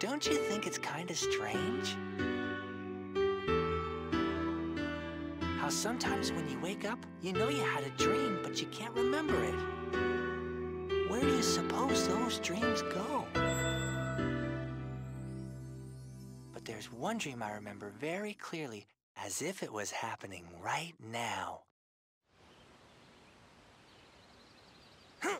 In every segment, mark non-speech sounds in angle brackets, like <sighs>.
Don't you think it's kind of strange? How sometimes when you wake up, you know you had a dream, but you can't remember it. Where do you suppose those dreams go? But there's one dream I remember very clearly, as if it was happening right now. Huh?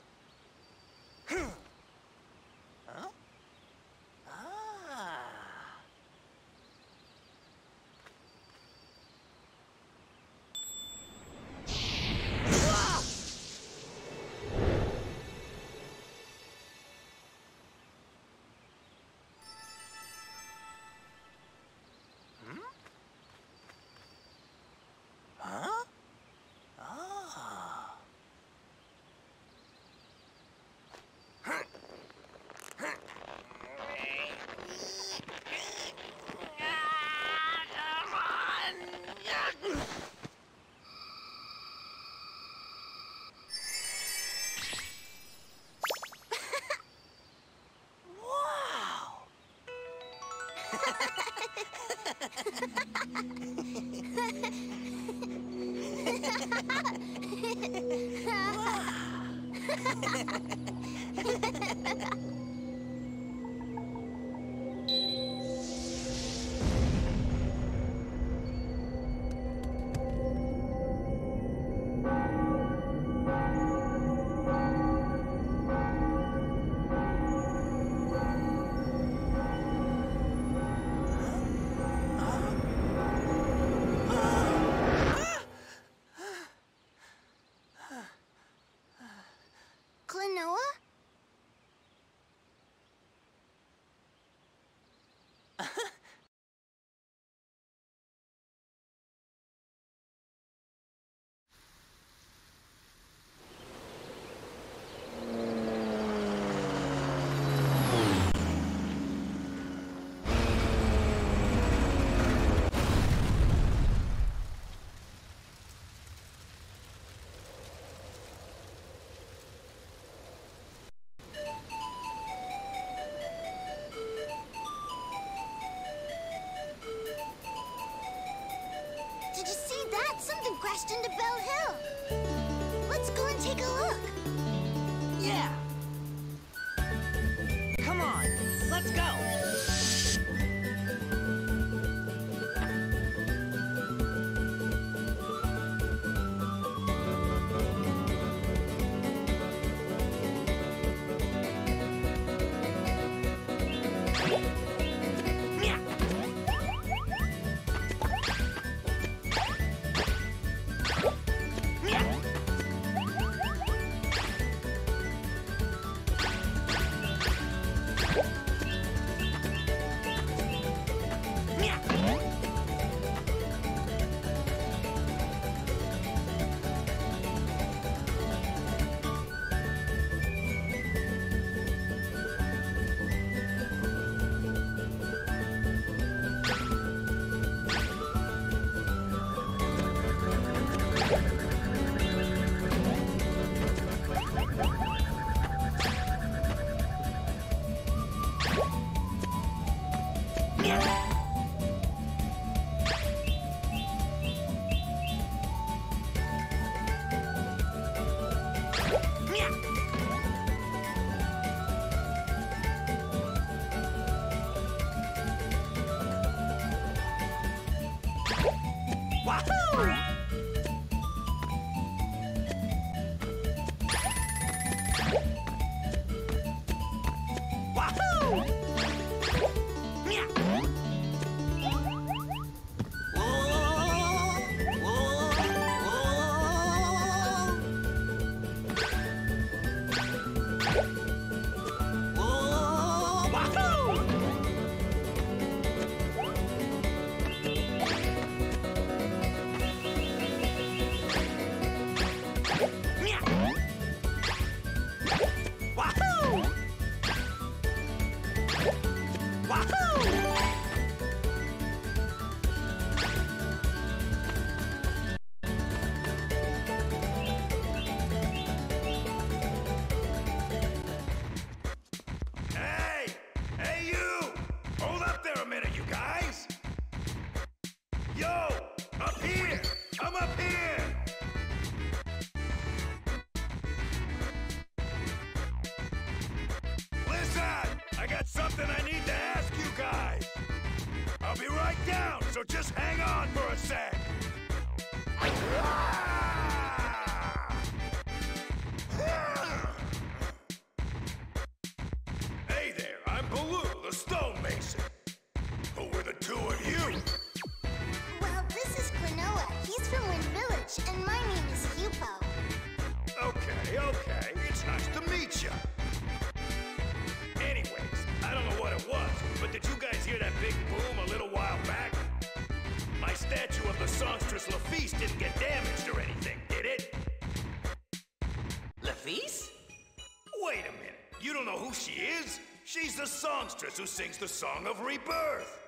She's the songstress who sings the Song of Rebirth.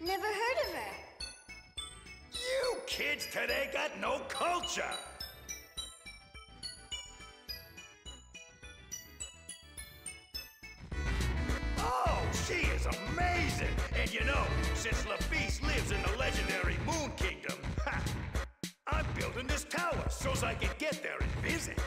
Never heard of her. You kids today got no culture. Oh, she is amazing. And you know, since Lapis lives in the legendary Moon Kingdom, <laughs> ha, I'm building this tower so I can get there and visit.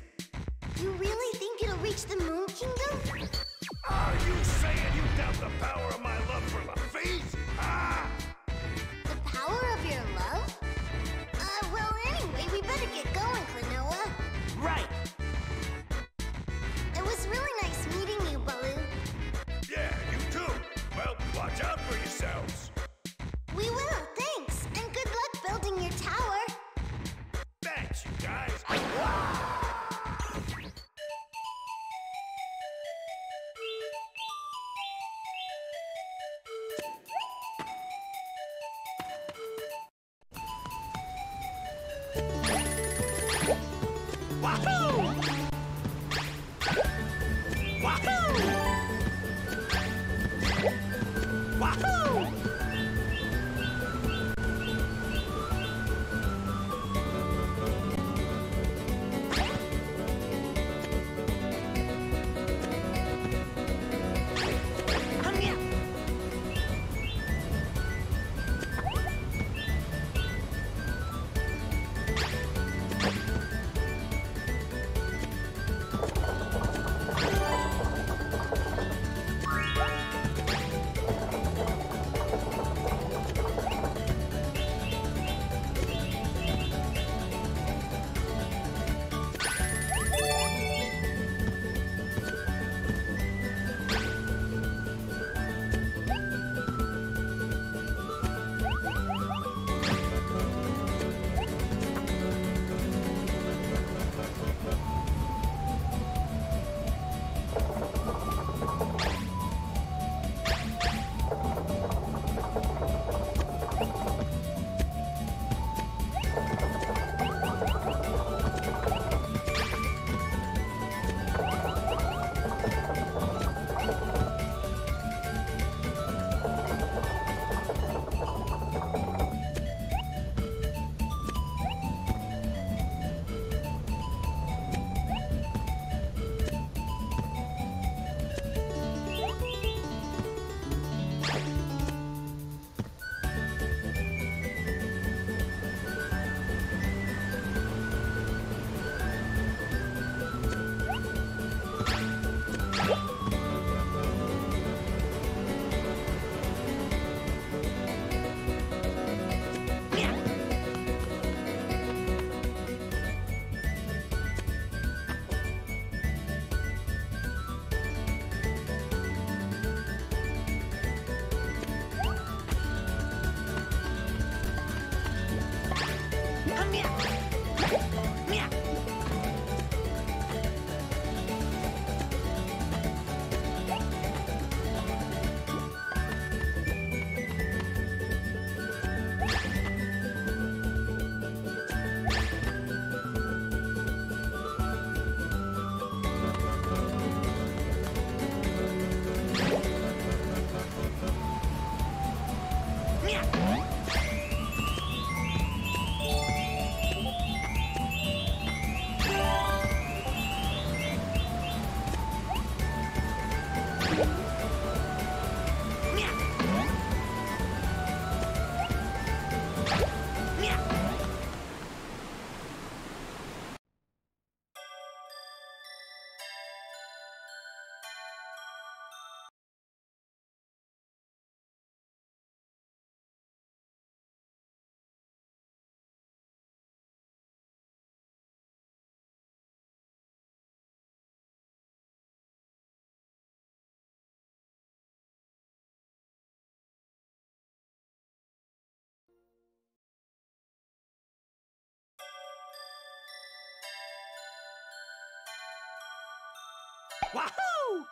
Wahoo!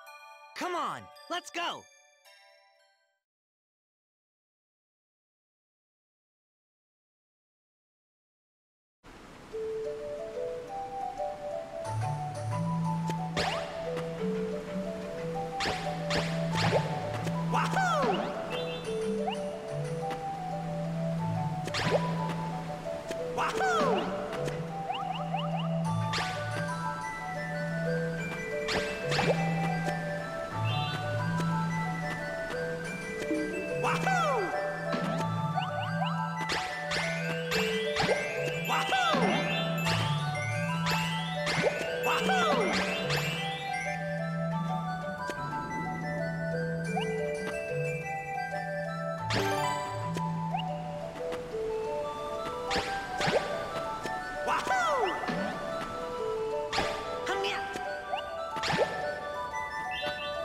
Come on, let's go.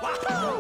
Wahoo!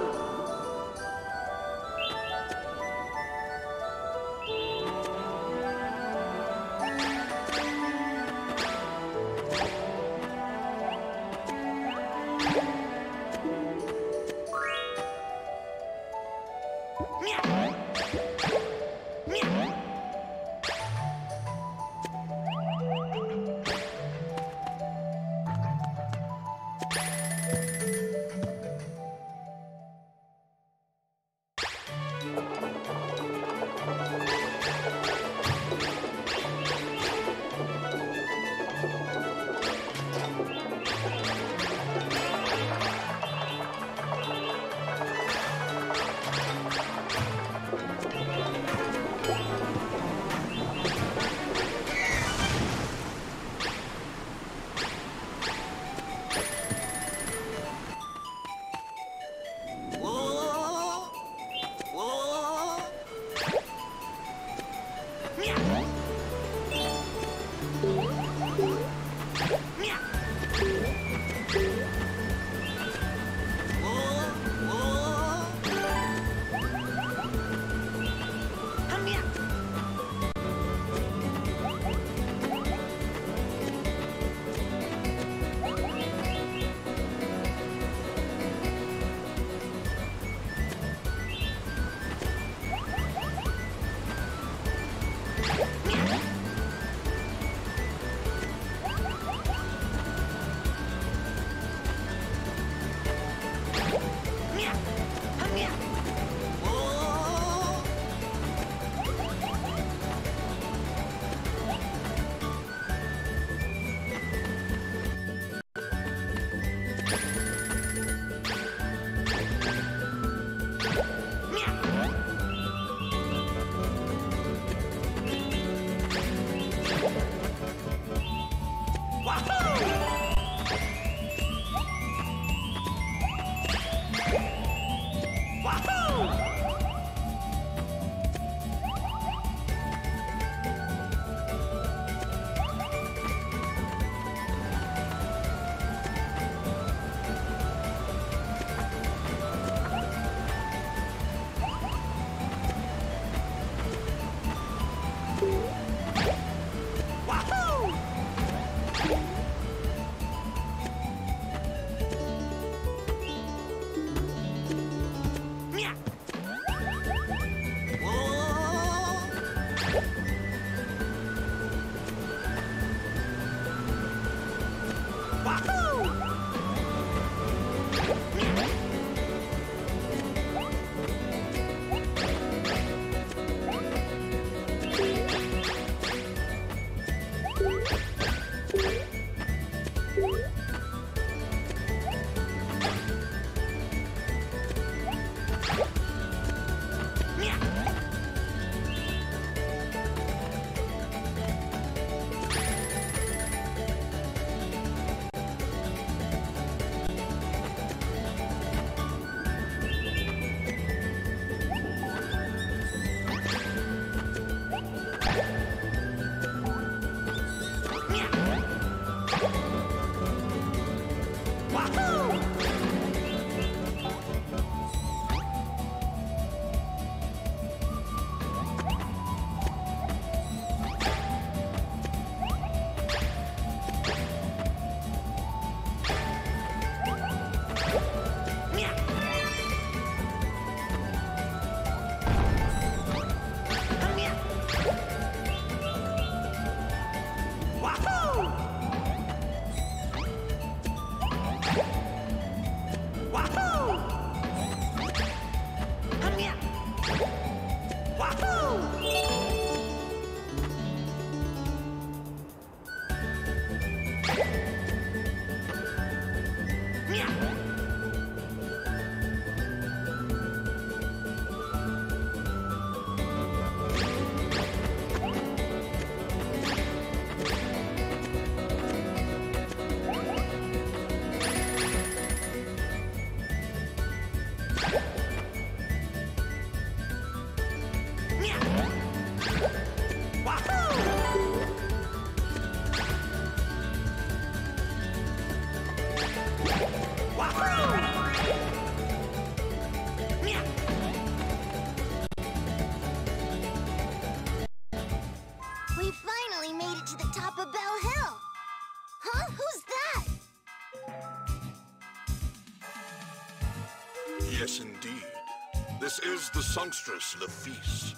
Is the songstress Lephise.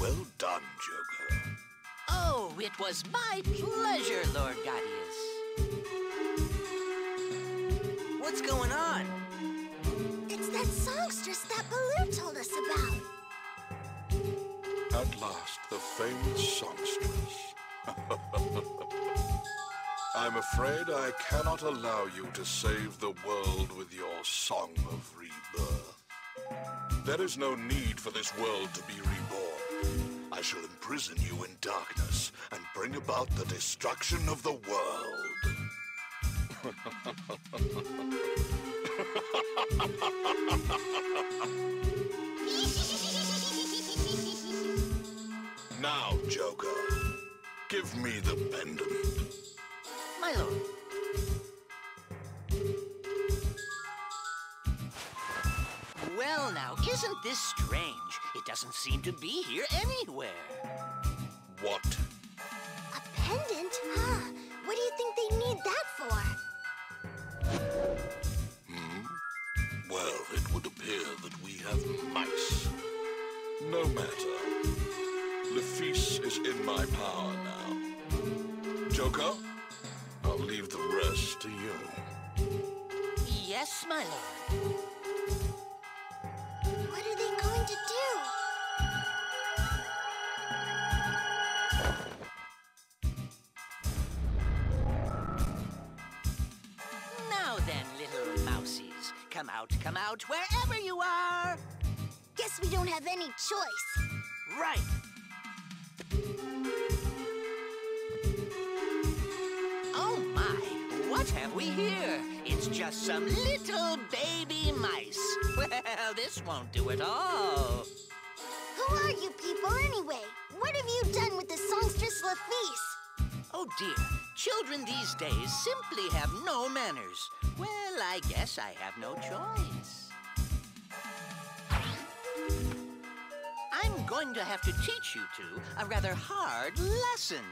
Well done, Joker. Oh, it was my pleasure, Lord Ghadius. What's going on? It's that songstress that Balue told us about. At last, the famous songstress. <laughs> I'm afraid I cannot allow you to save the world with your There is no need for this world to be reborn. I shall imprison you in darkness and bring about the destruction of the world. <laughs> Now, Joker, give me the pendant. My lord. Well, now, isn't this strange? It doesn't seem to be here anywhere. What? A pendant? Huh. What do you think they need that for? Hmm? Well, it would appear that we have mice. No matter. Lephise is in my power now. Joker, I'll leave the rest to you. Yes, my lord. Out, come out, wherever you are. Guess we don't have any choice. Right. Oh my, what have we here? It's just some little baby mice. <laughs> Well, this won't do at all. Who are you people anyway? What have you done with the songstress Lephise? Oh dear, children these days simply have no manners. Well, I guess I have no choice. I'm going to have to teach you two a rather hard lesson.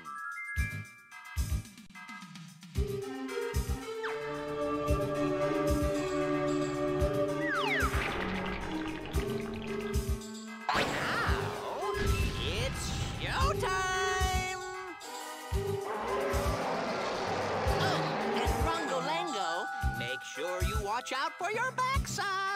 Watch out for your backside.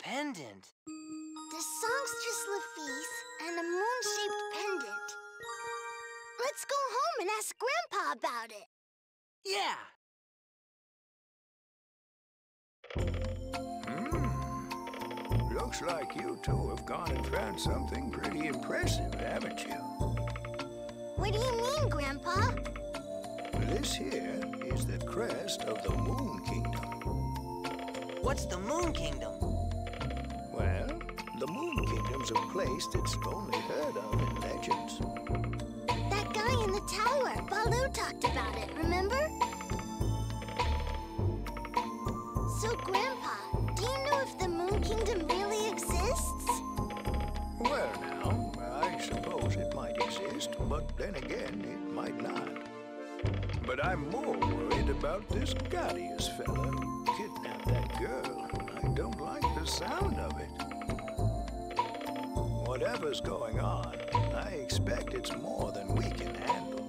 Pendant. The songstress Lephise and a moon-shaped pendant. Let's go home and ask Grandpa about it. Yeah. Hmm. Looks like you two have gone and found something pretty impressive, haven't you? What do you mean, Grandpa? This here is the crest of the Moon Kingdom. What's the Moon Kingdom? Name's a place that's only heard of in legends. That guy in the tower, Balue talked about it, remember? So, Grandpa, do you know if the Moon Kingdom really exists? Well, now, I suppose it might exist, but then again, it might not. But I'm more worried about this Ghadius fella who kidnapped that girl. I don't like the sound of it. Whatever's going on, I expect it's more than we can handle.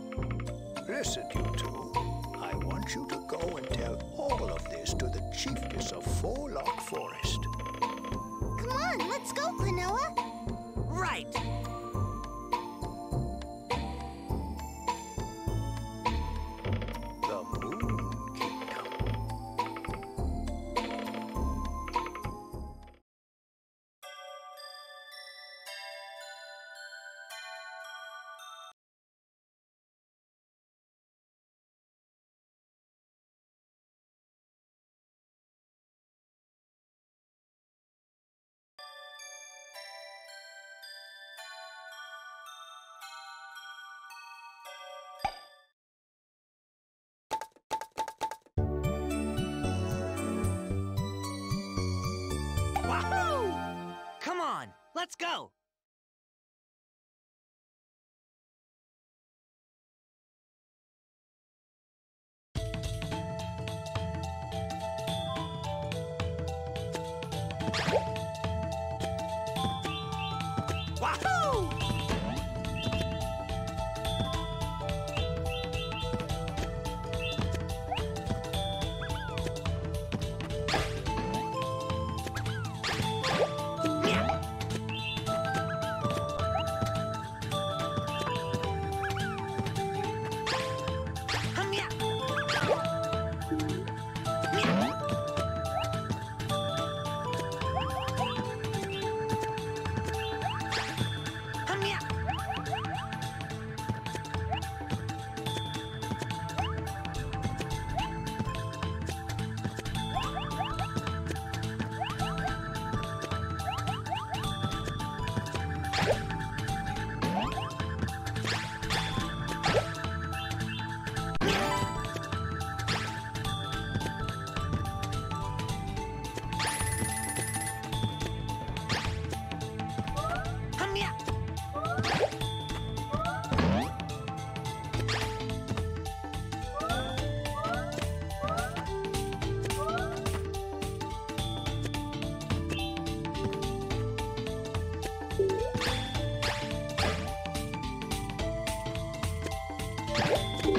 Listen, you two. I want you to go and tell all of this to the chiefess of Fourlock Forest. Come on, let's go, Klonoa. Right. Let's go.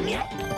Yeah.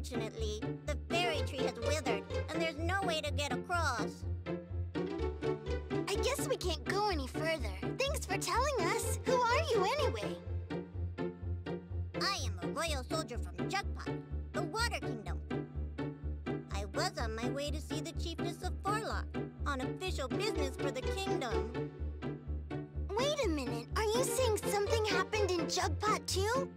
Unfortunately, the fairy tree has withered, and there's no way to get across. I guess we can't go any further. Thanks for telling us. Who are you anyway? I am a royal soldier from Jugpot, the Water Kingdom. I was on my way to see the Chiefess of Forlock, on official business for the kingdom. Wait a minute, are you saying something happened in Jugpot too?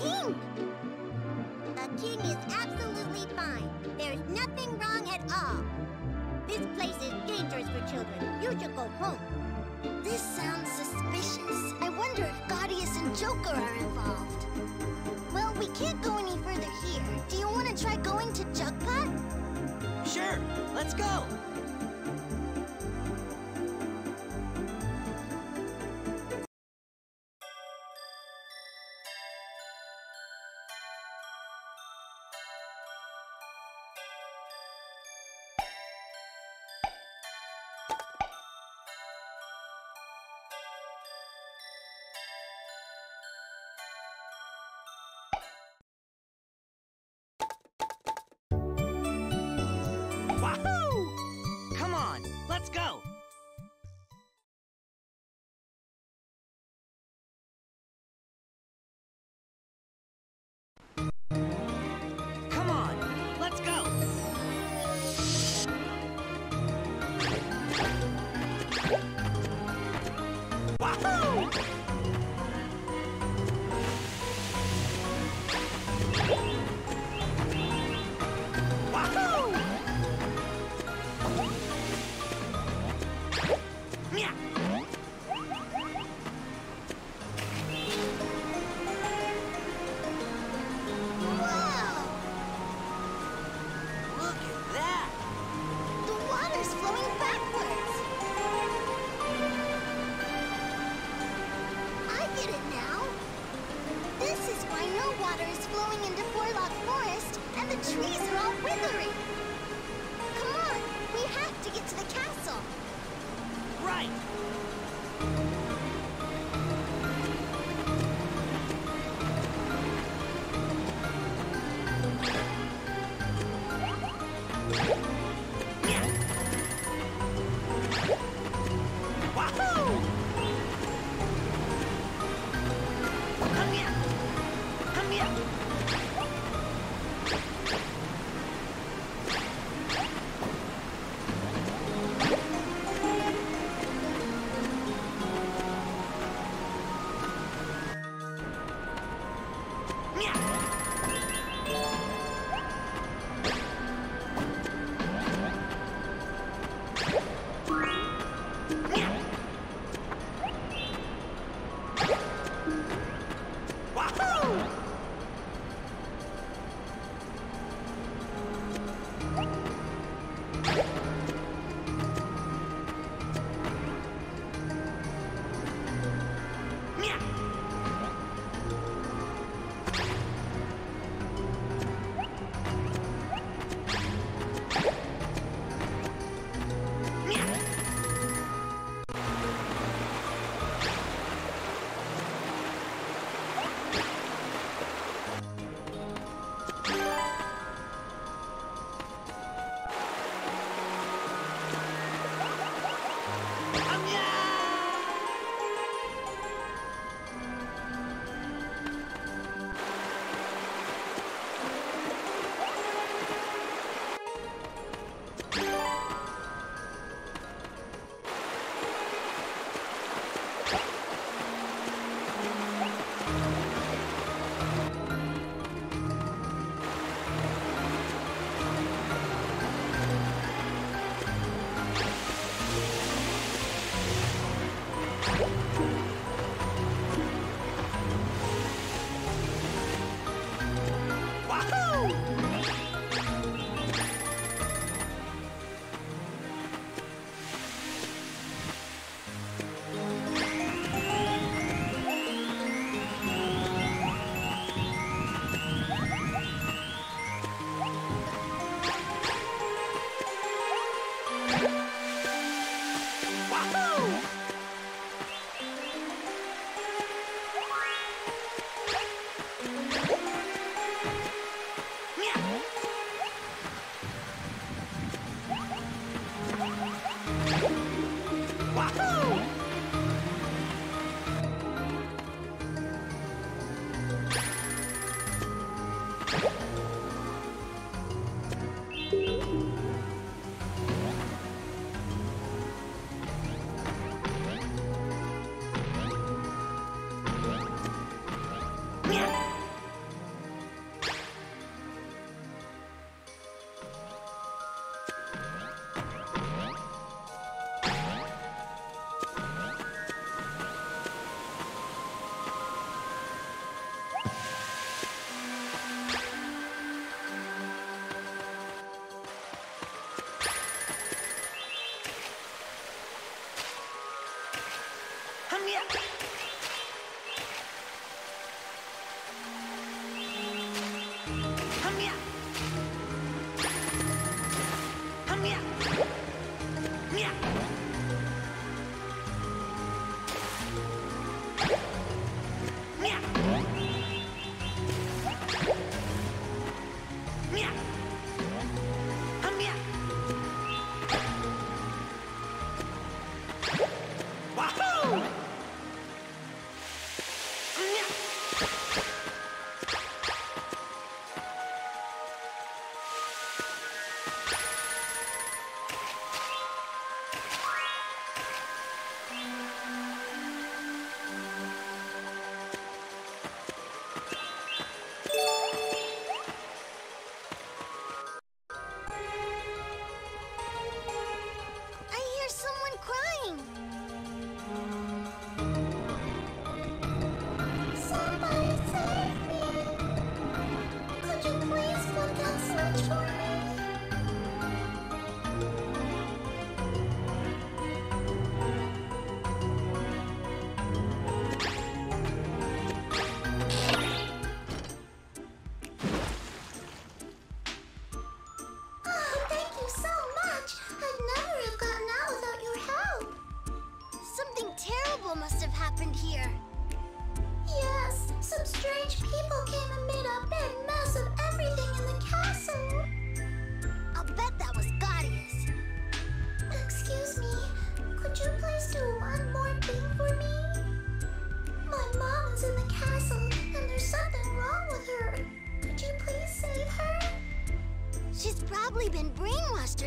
king! Let's go!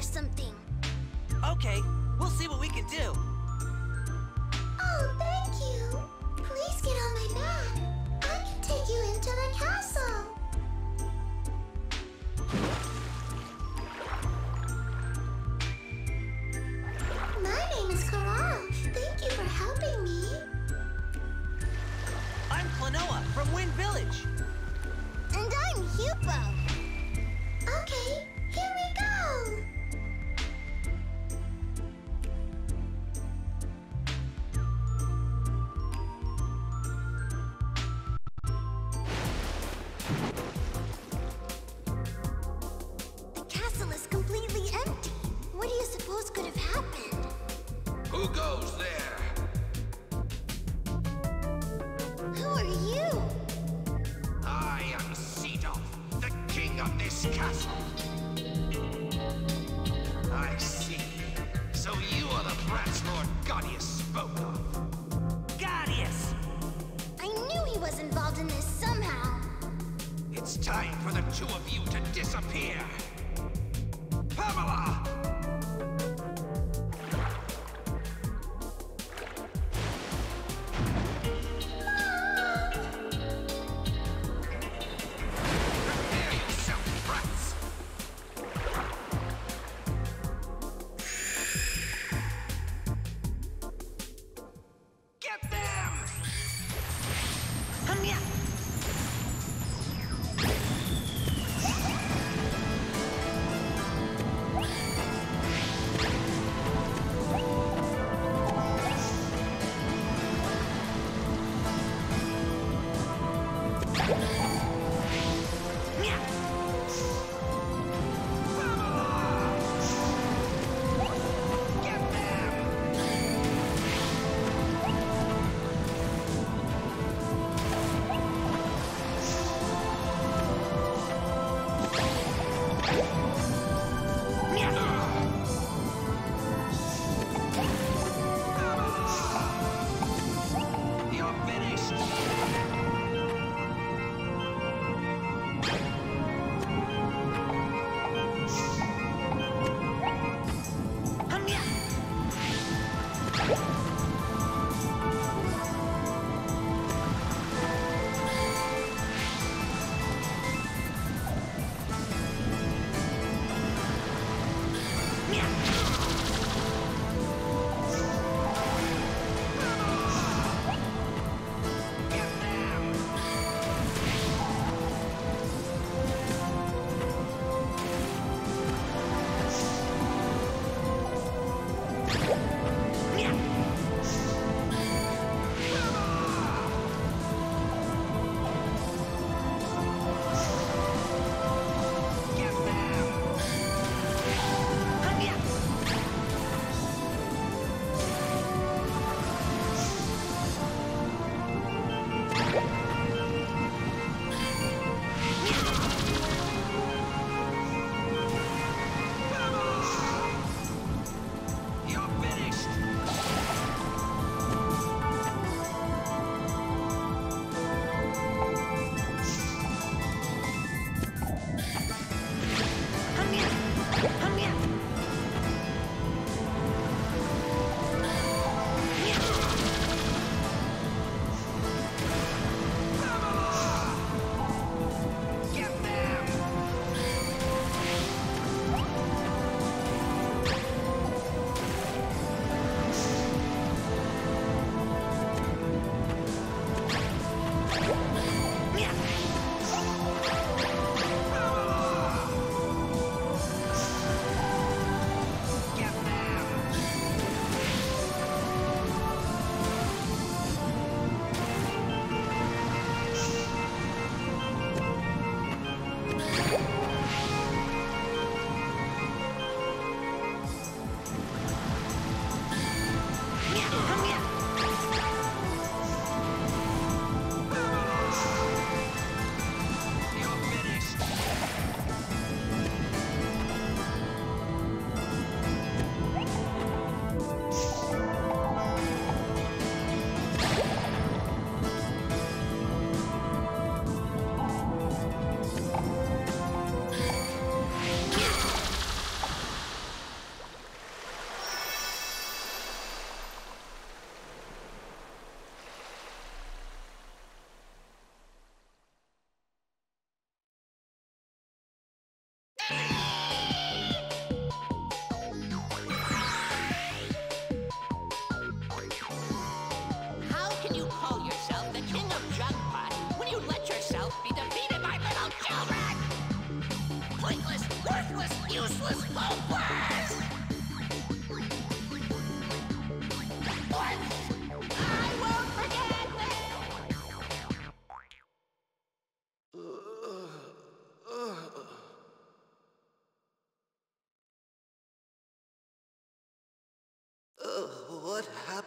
something. Okay, we'll see what we can do. castle. I see. So you are the branch Lord Ghadius spoke of. Ghadius! I knew he was involved in this somehow. It's time for the two of you to disappear. Pamela!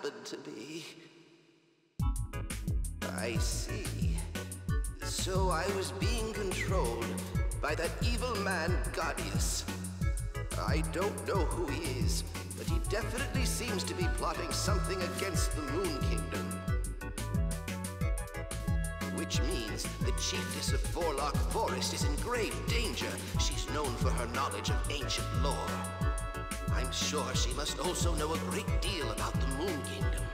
Happened to me? I see. So I was being controlled by that evil man, Ghadius. I don't know who he is, but he definitely seems to be plotting something against the Moon Kingdom. Which means the chiefess of Forlock Forest is in grave danger. She's known for her knowledge of ancient lore. I'm sure she must also know a great deal about the Moon Kingdom.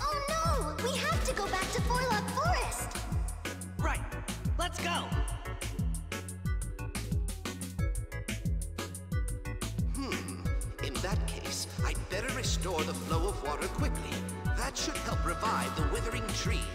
Oh no! We have to go back to Forlock Forest! Right. Let's go. Hmm. In that case, I'd better restore the flow of water quickly. That should help revive the withering trees.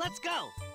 Let's go.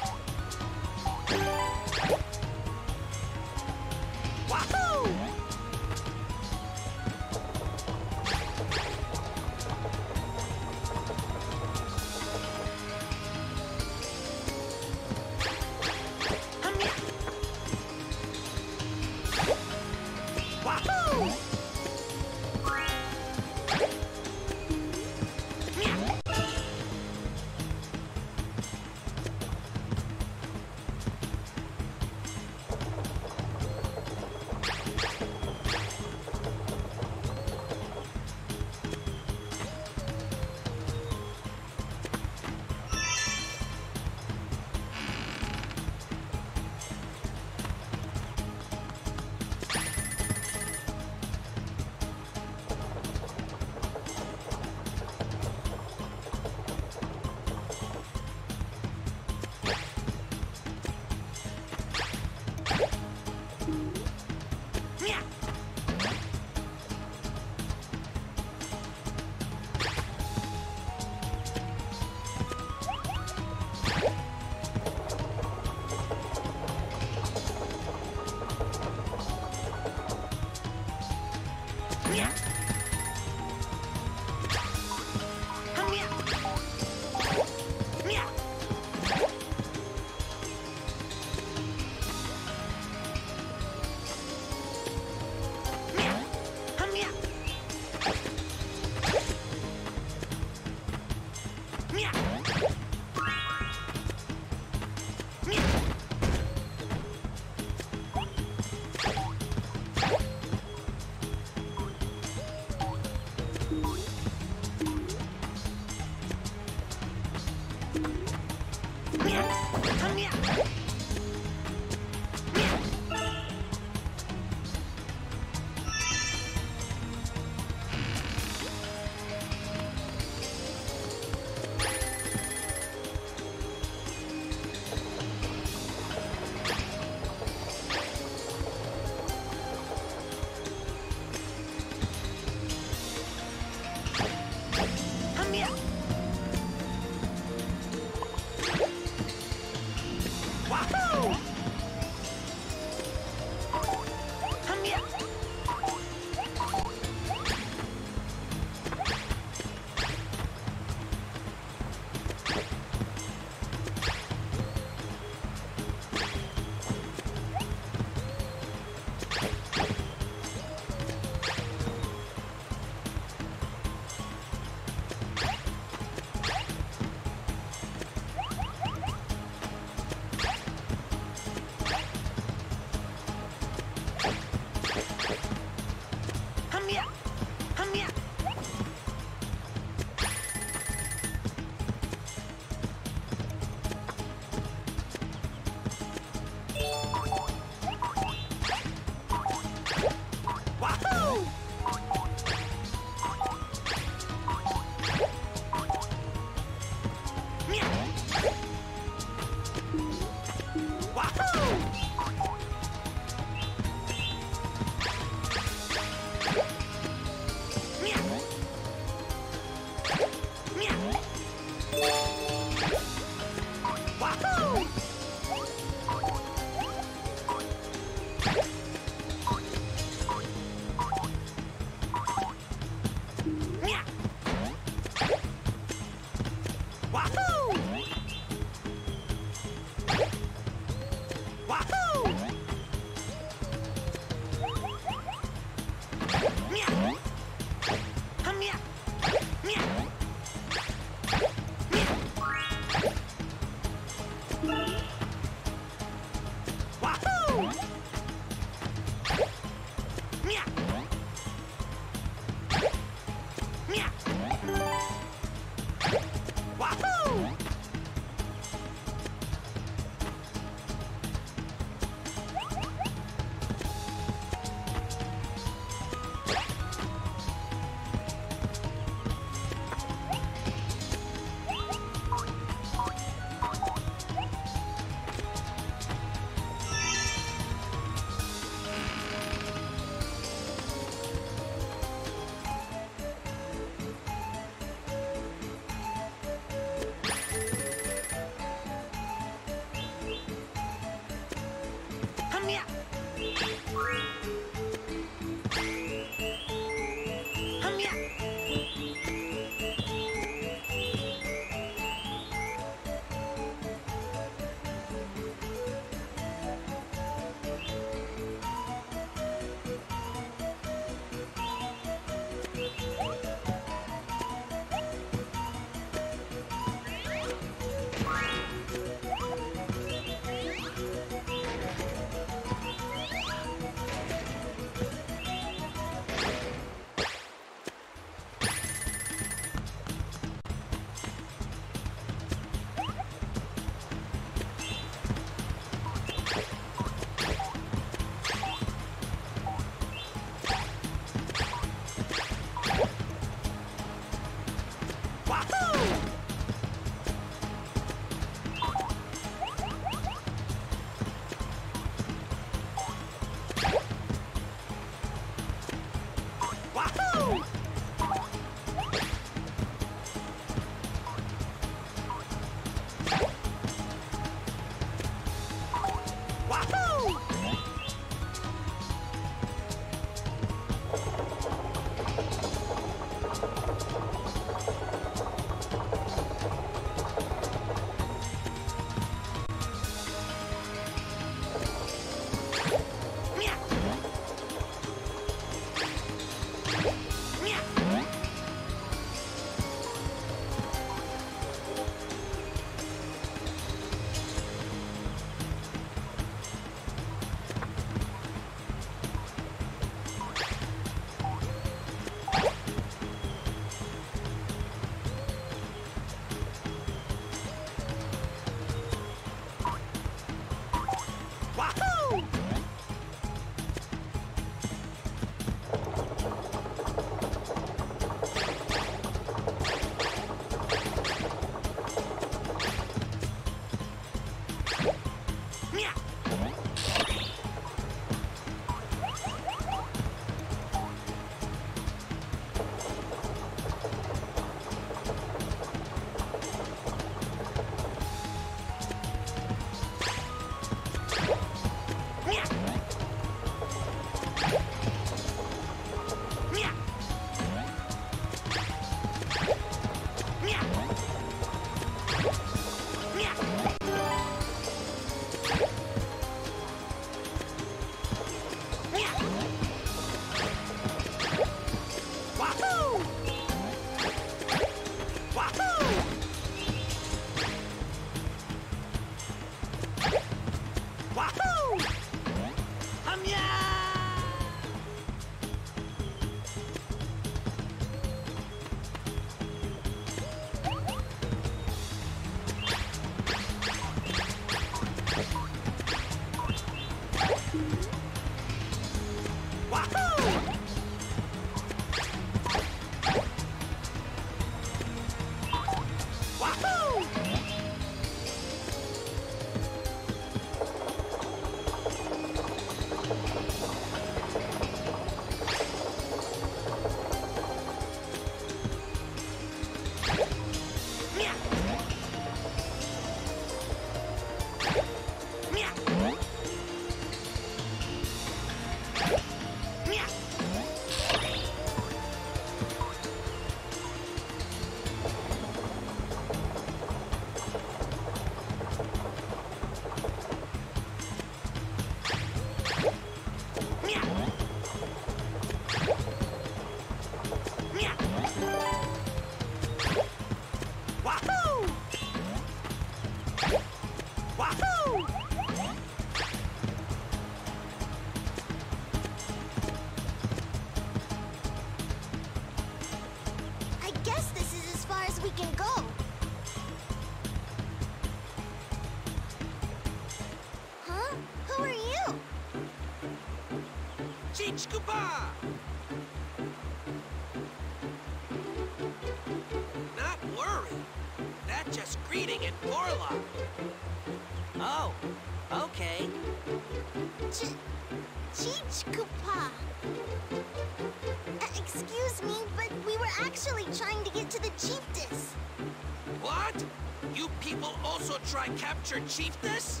You people also try capture chieftess?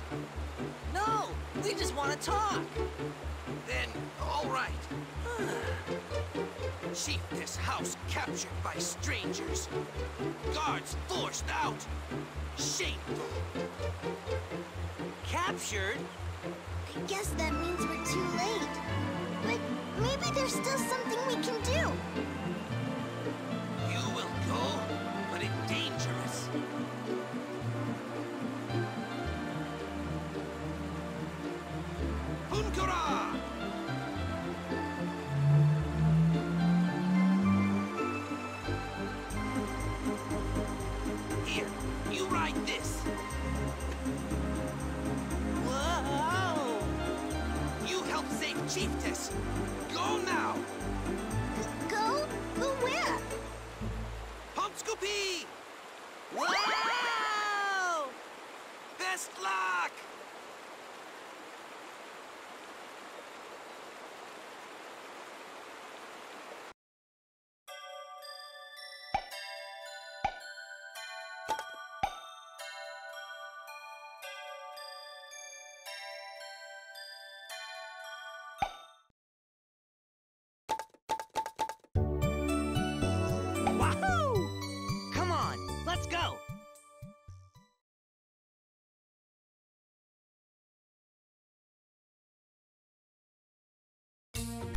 No, we just want to talk. Then, all right. <sighs> chieftess house captured by strangers. Guards forced out. Shameful. Captured? I guess that means we're too late. But maybe there's still something we can do.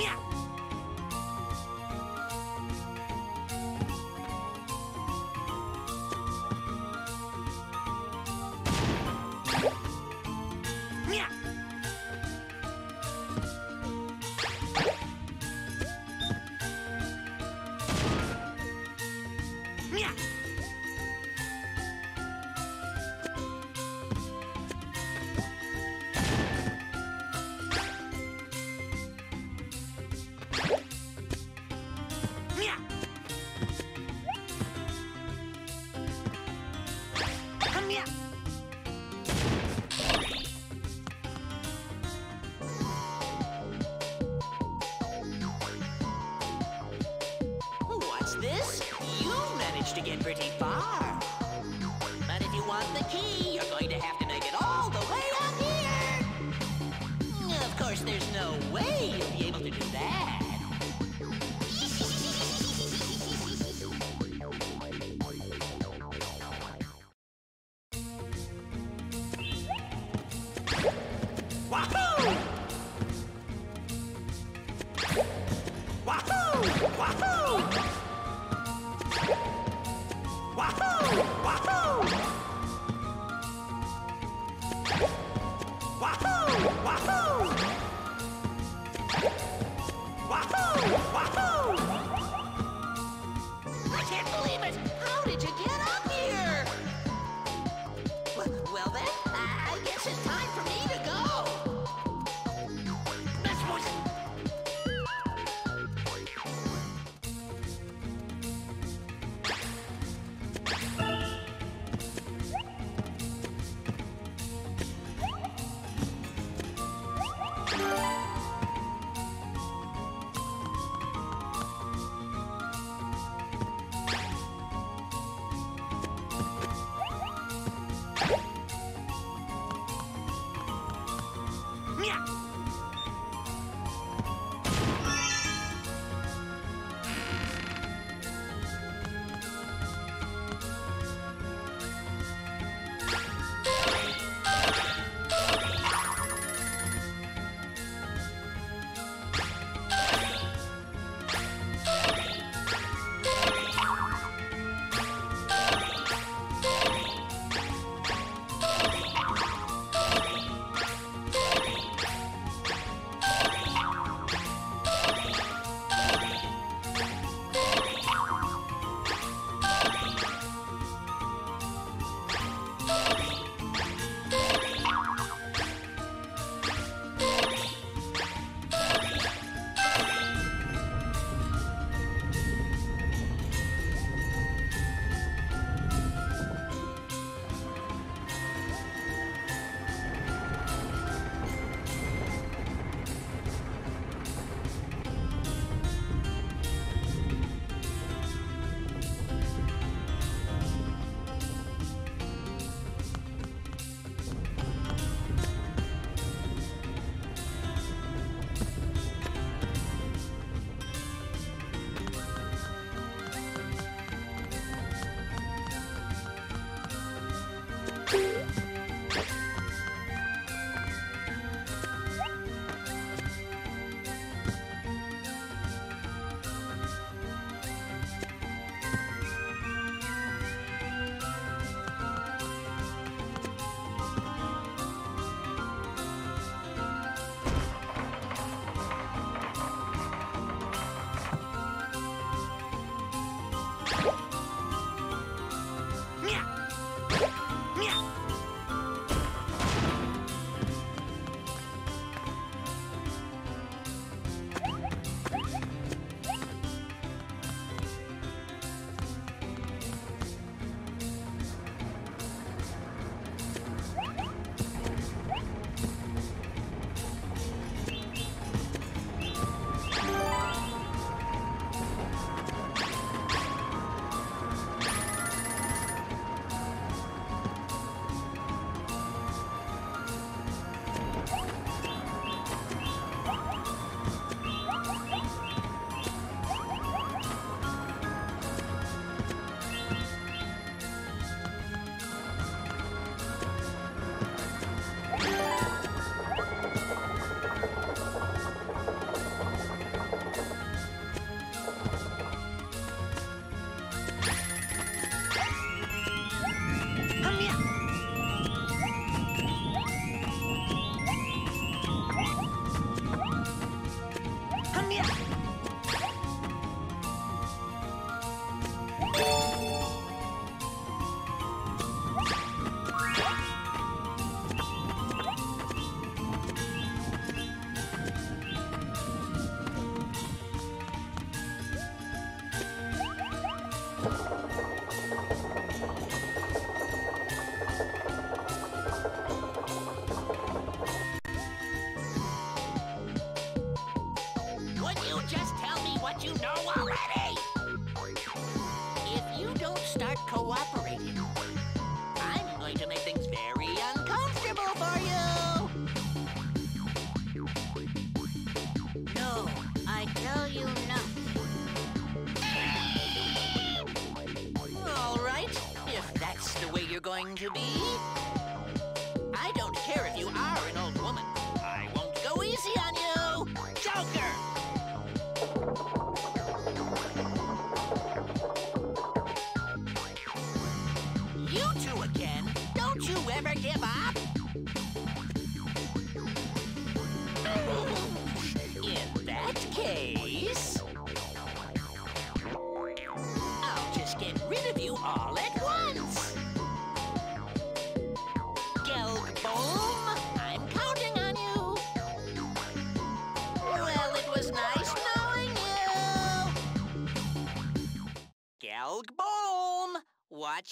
么样？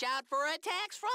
Out for attacks from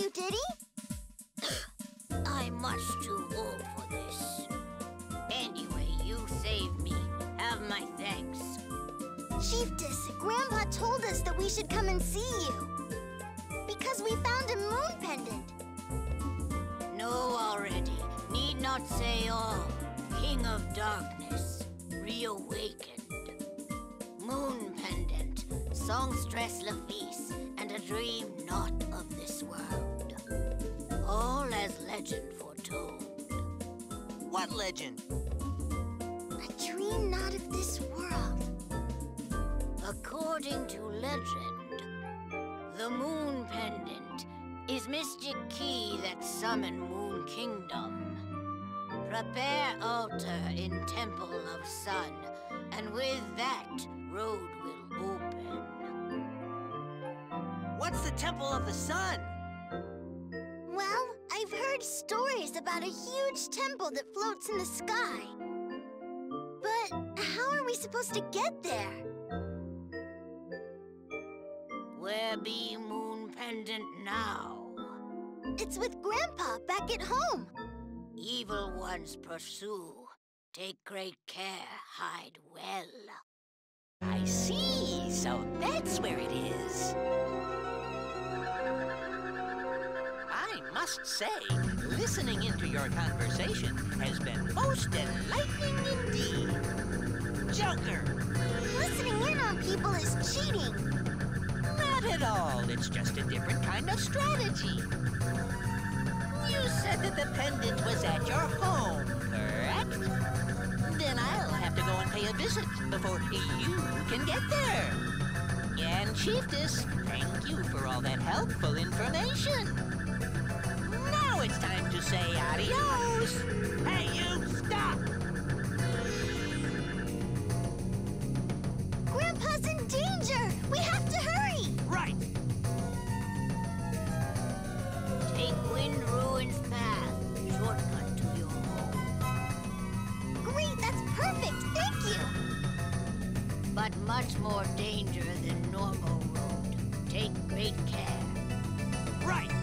you, did he? I'm much too old for this. Anyway, you saved me. Have my thanks. Chieftess, Grandpa told us that we should come and see you. Because we found a moon pendant. Know already. Need not say all. King of Darkness, reawakened. Moon pendant, songstress legend? A dream not of this world. According to legend, the moon pendant is mystic key that summon Moon Kingdom. Prepare altar in Temple of Sun, and with that, road will open. What's the Temple of the Sun? Heard stories about a huge temple that floats in the sky. But how are we supposed to get there? Where be Moon Pendant now? It's with Grandpa back at home. Evil ones pursue. Take great care, hide well. I see. So that's where it is. Must say, listening into your conversation has been most enlightening indeed. Joker! Listening in on people is cheating. Not at all. It's just a different kind of strategy. You said that the pendant was at your home, correct? Then I'll have to go and pay a visit before you can get there. And Chieftess, thank you for all that helpful information. Now it's time to say adios. Hey, you, stop! Grandpa's in danger! We have to hurry! Right. Take Wind Ruin's path. Shortcut to your home. Great, that's perfect! Thank you! But much more danger than normal road. Take great care. Right.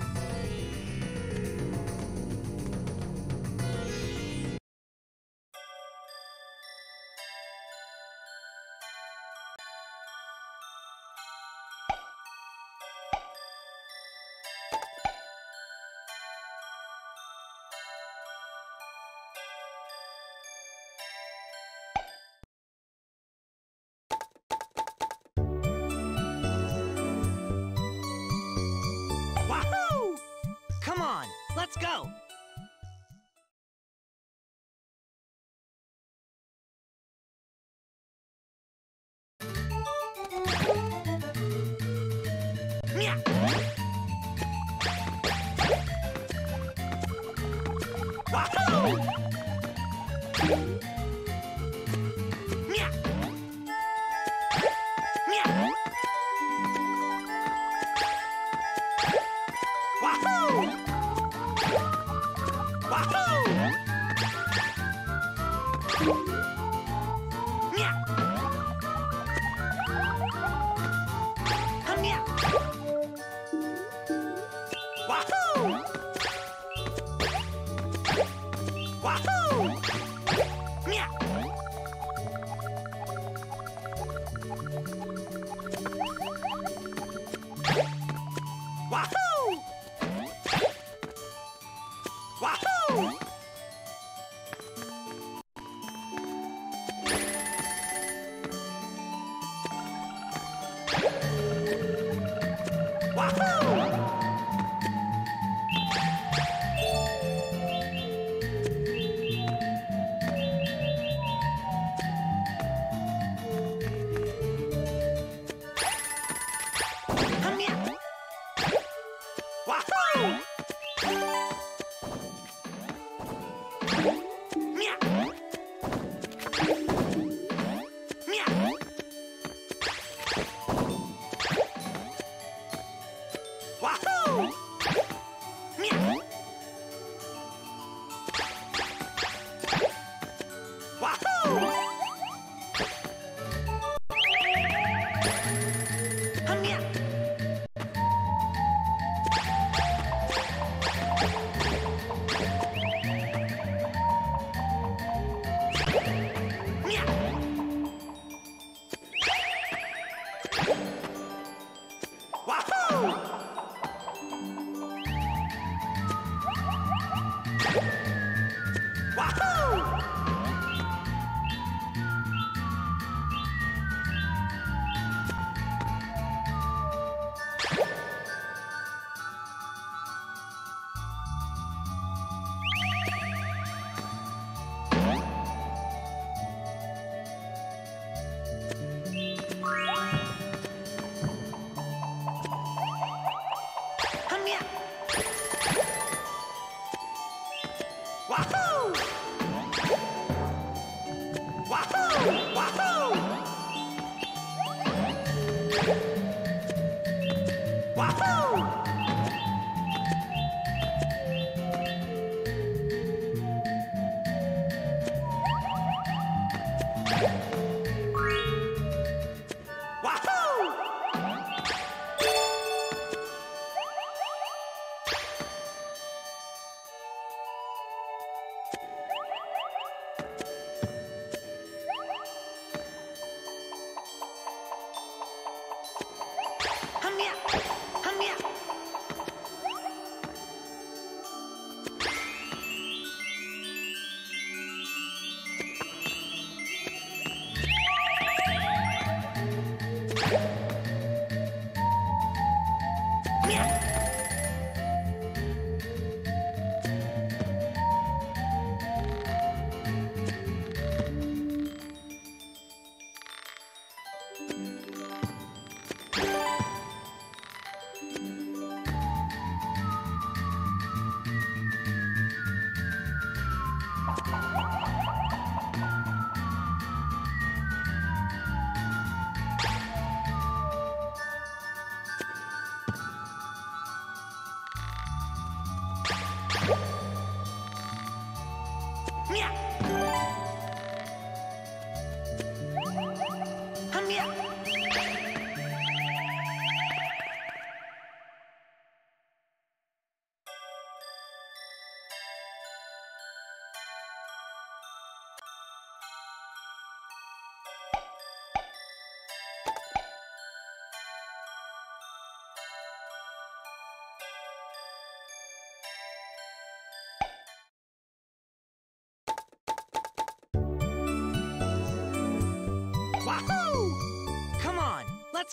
Let's go. Wahoo!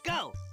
Go.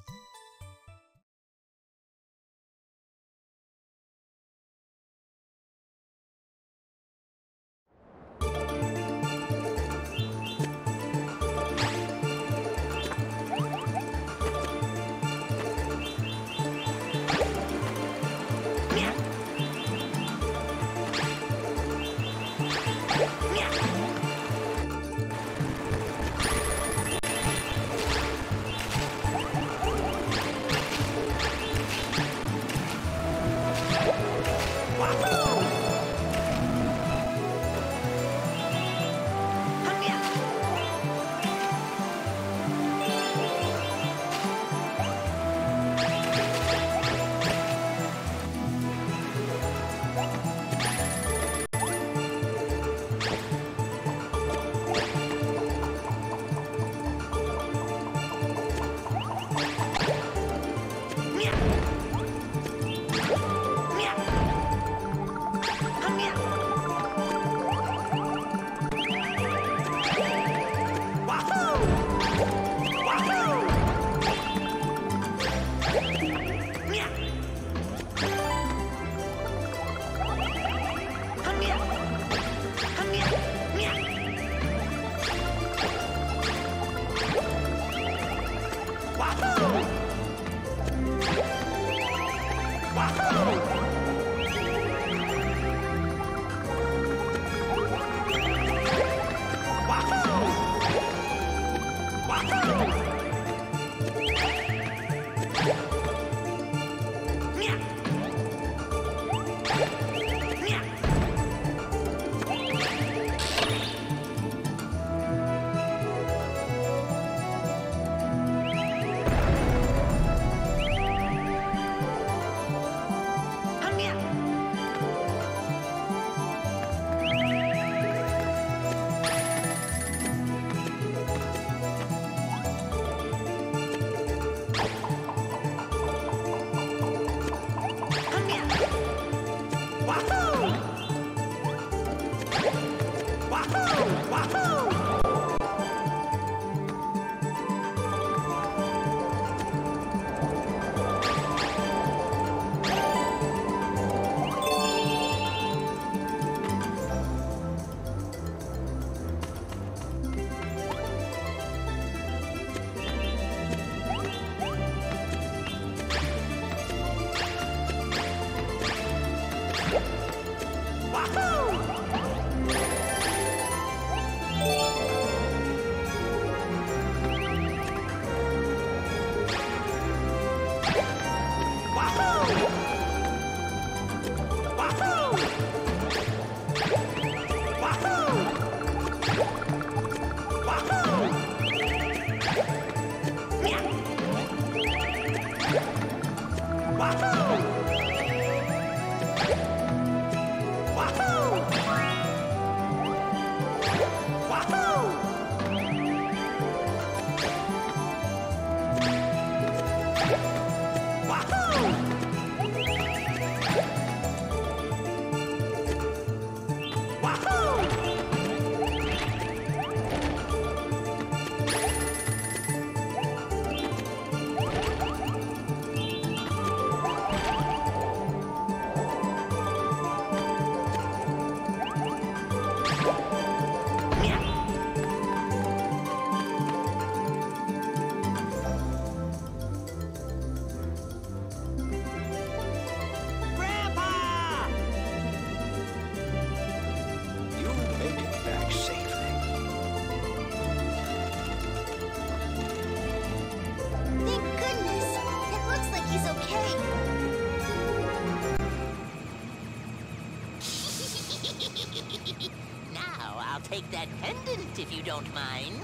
If you don't mind.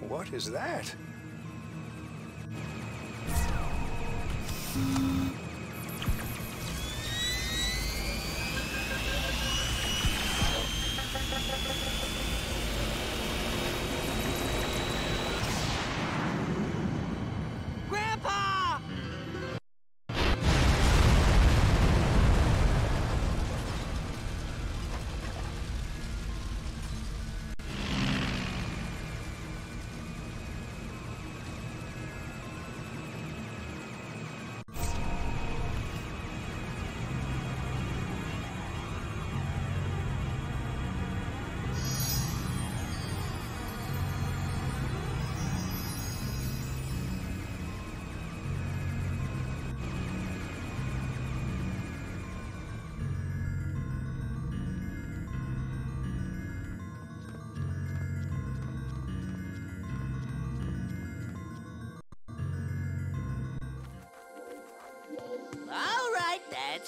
What is that?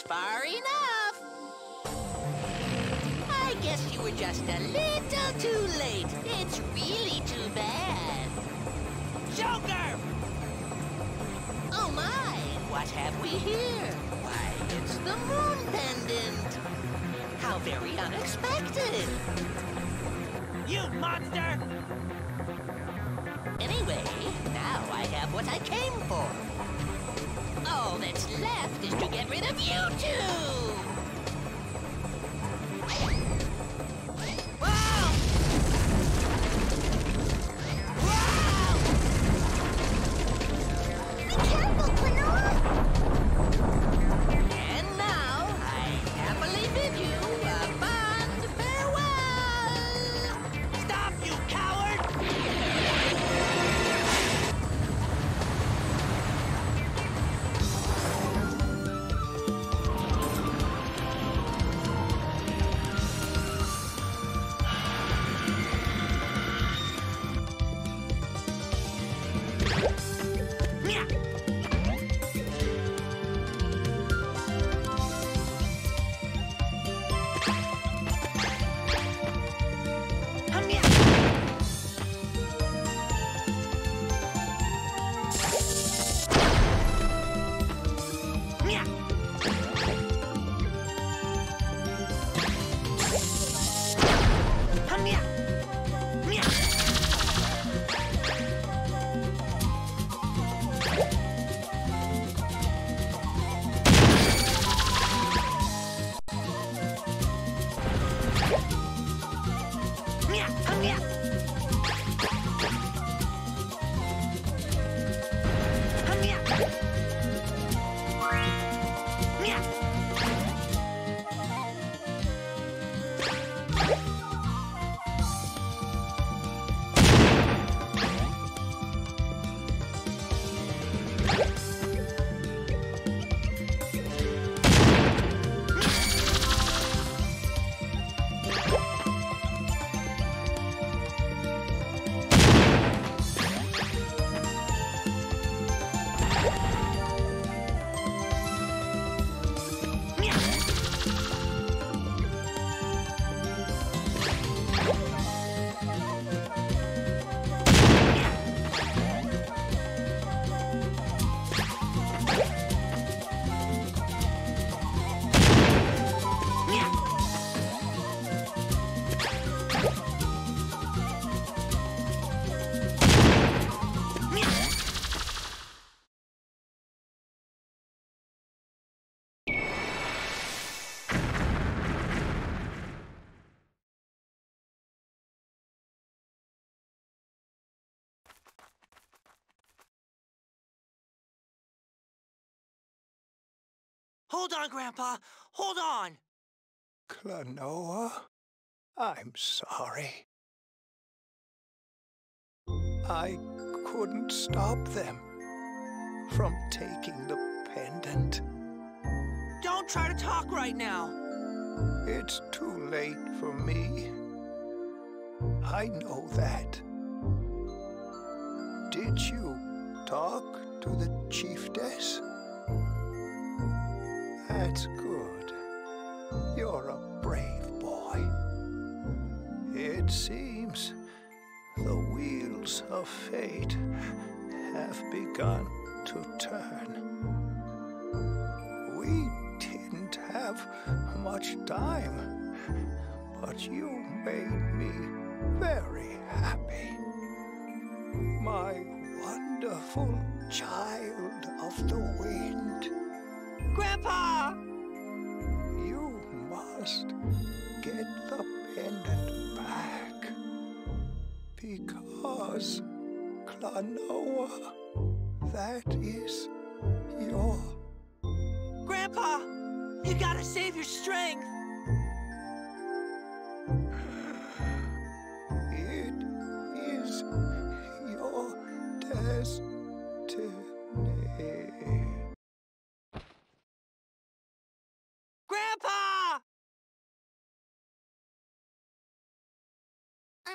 Far enough. I guess you were just a little too late. It's really too bad. Joker! Oh my, what have we here? Why, it's the moon pendant. How very unexpected. You monster! Anyway, now I have what I came for. All that's left is to Hold on, Grandpa. Hold on. Klonoa, I'm sorry. I couldn't stop them from taking the pendant. Don't try to talk right now. It's too late for me. I know that. Did you talk to the chieftess? That's good. You're a brave boy. It seems the wheels of fate have begun to turn. We didn't have much time, but you made me very happy. My wonderful child of the wind. Grandpa! You must get the pendant back. Because, Klonoa, that is your. Grandpa! You gotta save your strength!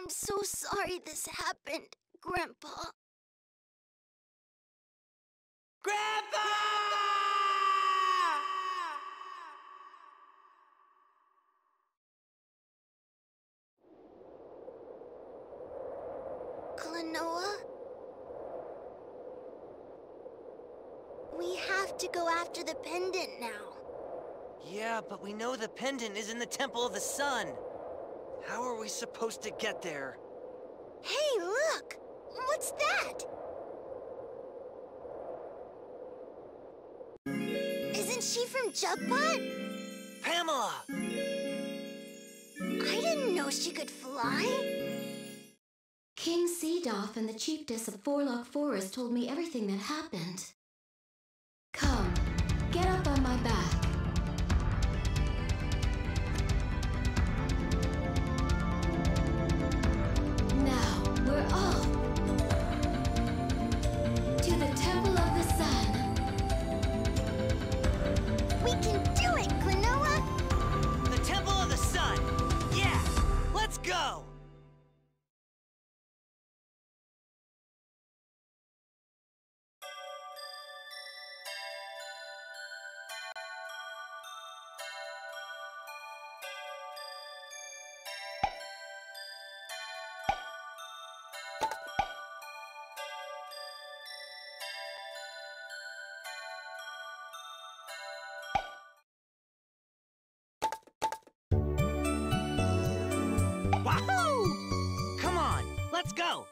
I'm so sorry this happened, Grandpa. Grandpa! Klonoa? We have to go after the pendant now. Yeah, but we know the pendant is in the Temple of the Sun. How are we supposed to get there? Hey, look! What's that? Isn't she from Jugpot? Pamela! I didn't know she could fly. King Seadoph and the chieftess of Forlock Forest told me everything that happened. Let's go!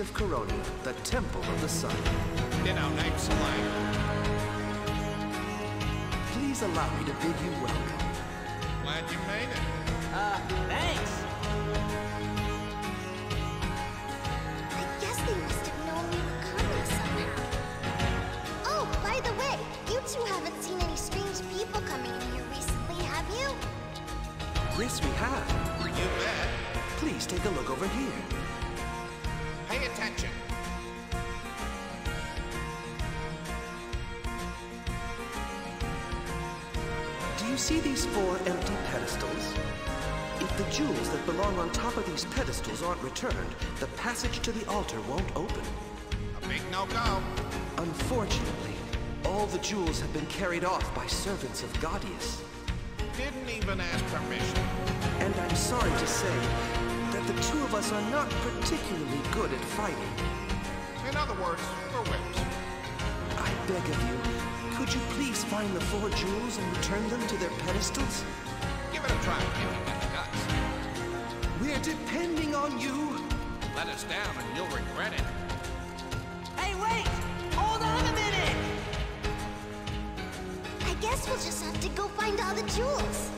Of Coronia, the Temple of the Sun. Ditto, name slang. Please allow me to bid you welcome. aren't returned, the passage to the altar won't open. A big no-go. Unfortunately, all the jewels have been carried off by servants of Ghadius. Didn't even ask permission. And I'm sorry to say that the two of us are not particularly good at fighting. In other words, we're wimps. I beg of you, could you please find the four jewels and return them to their pedestals? Give it a try, depending on you. Let us down and you'll regret it. Hey, wait! Hold on a minute! I guess we'll just have to go find all the jewels.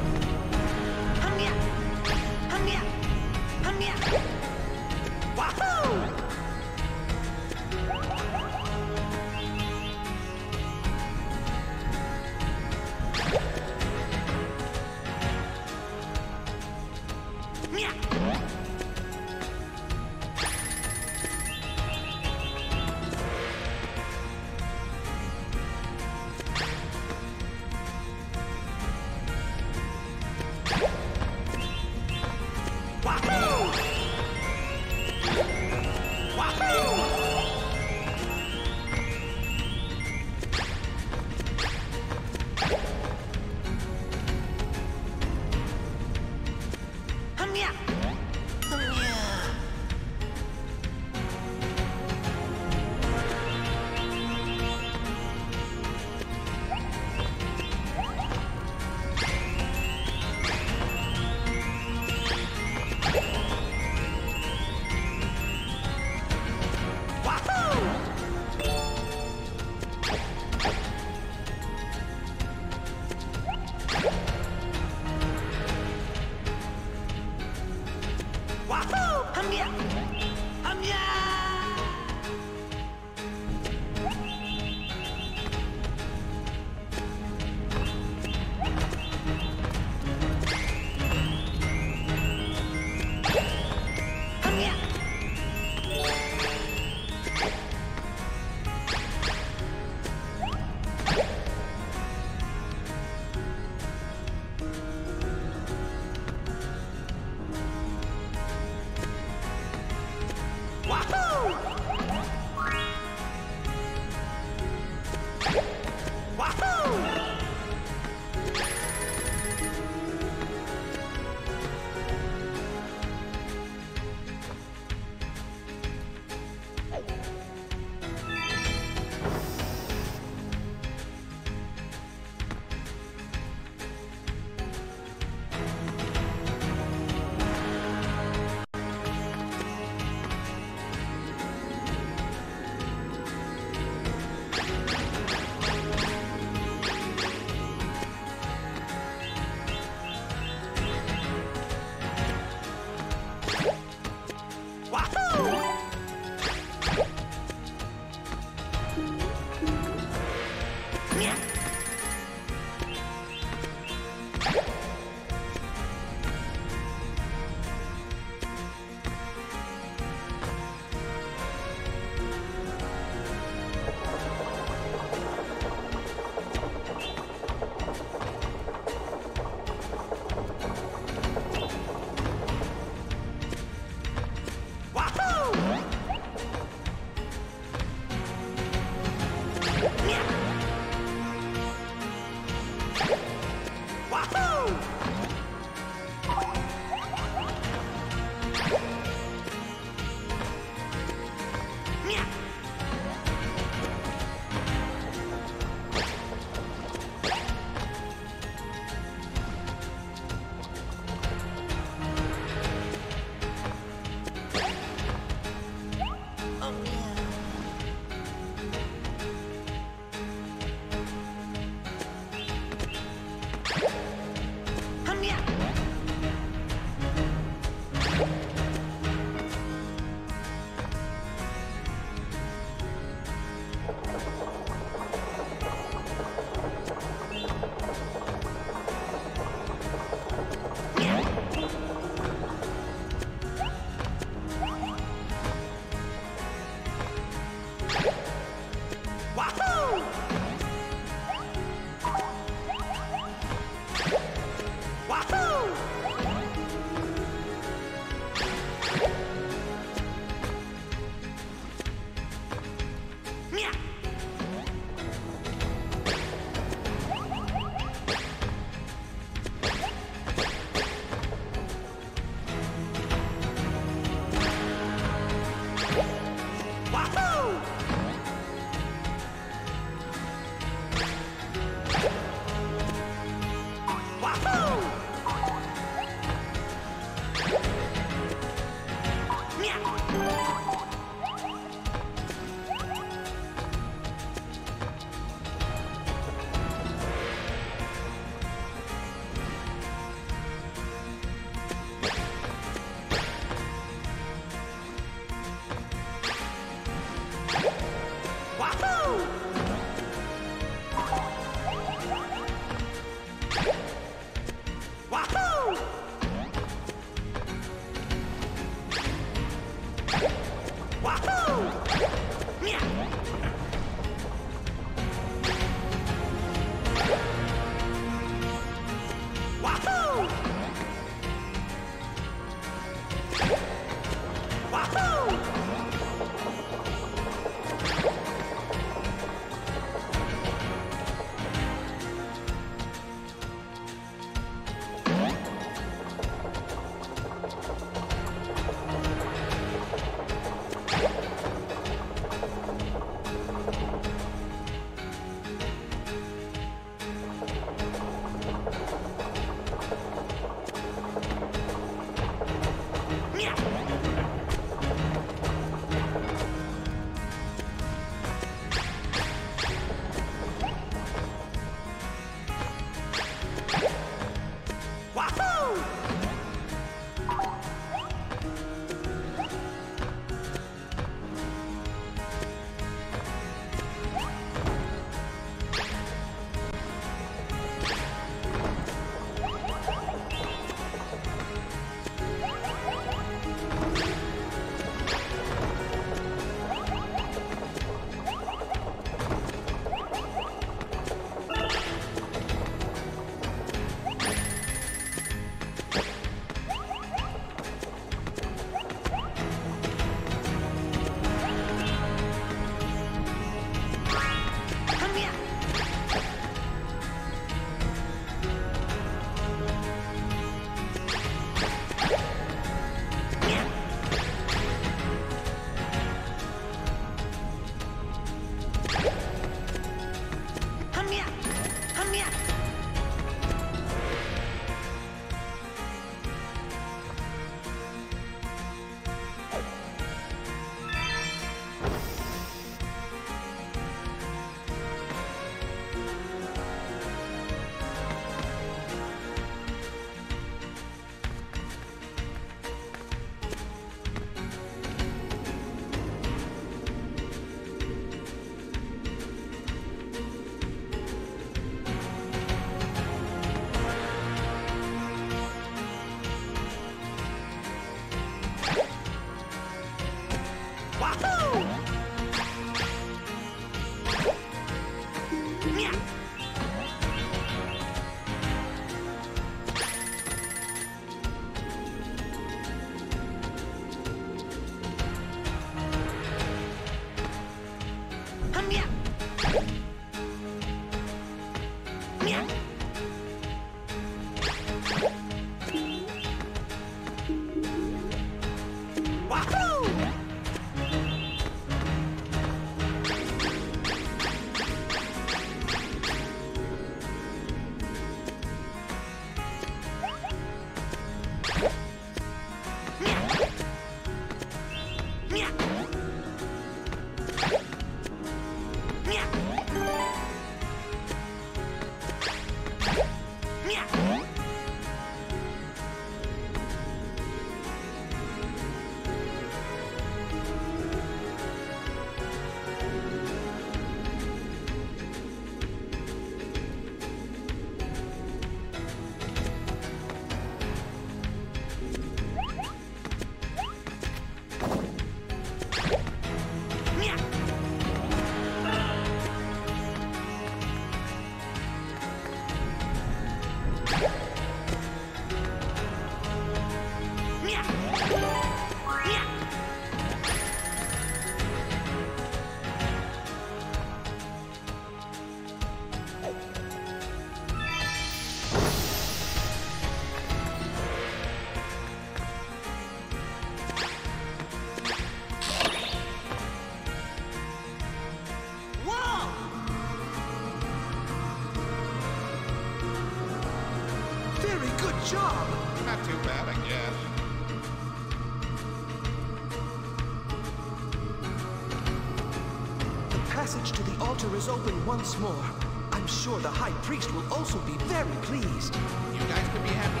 Once more. I'm sure the High Priest will also be very pleased. You guys can be happy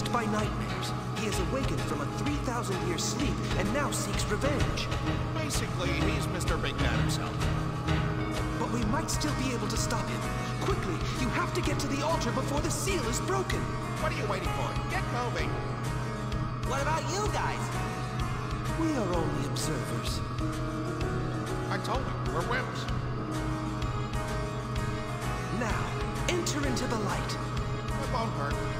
being by nightmares. He has awakened from a 3,000 year sleep and now seeks revenge. Basically, he's Mr. Big Bad himself. But we might still be able to stop him. Quickly, you have to get to the altar before the seal is broken. What are you waiting for? Get moving. What about you guys? We are only observers. I told you, we're wimps. Now, enter into the light. It won't hurt.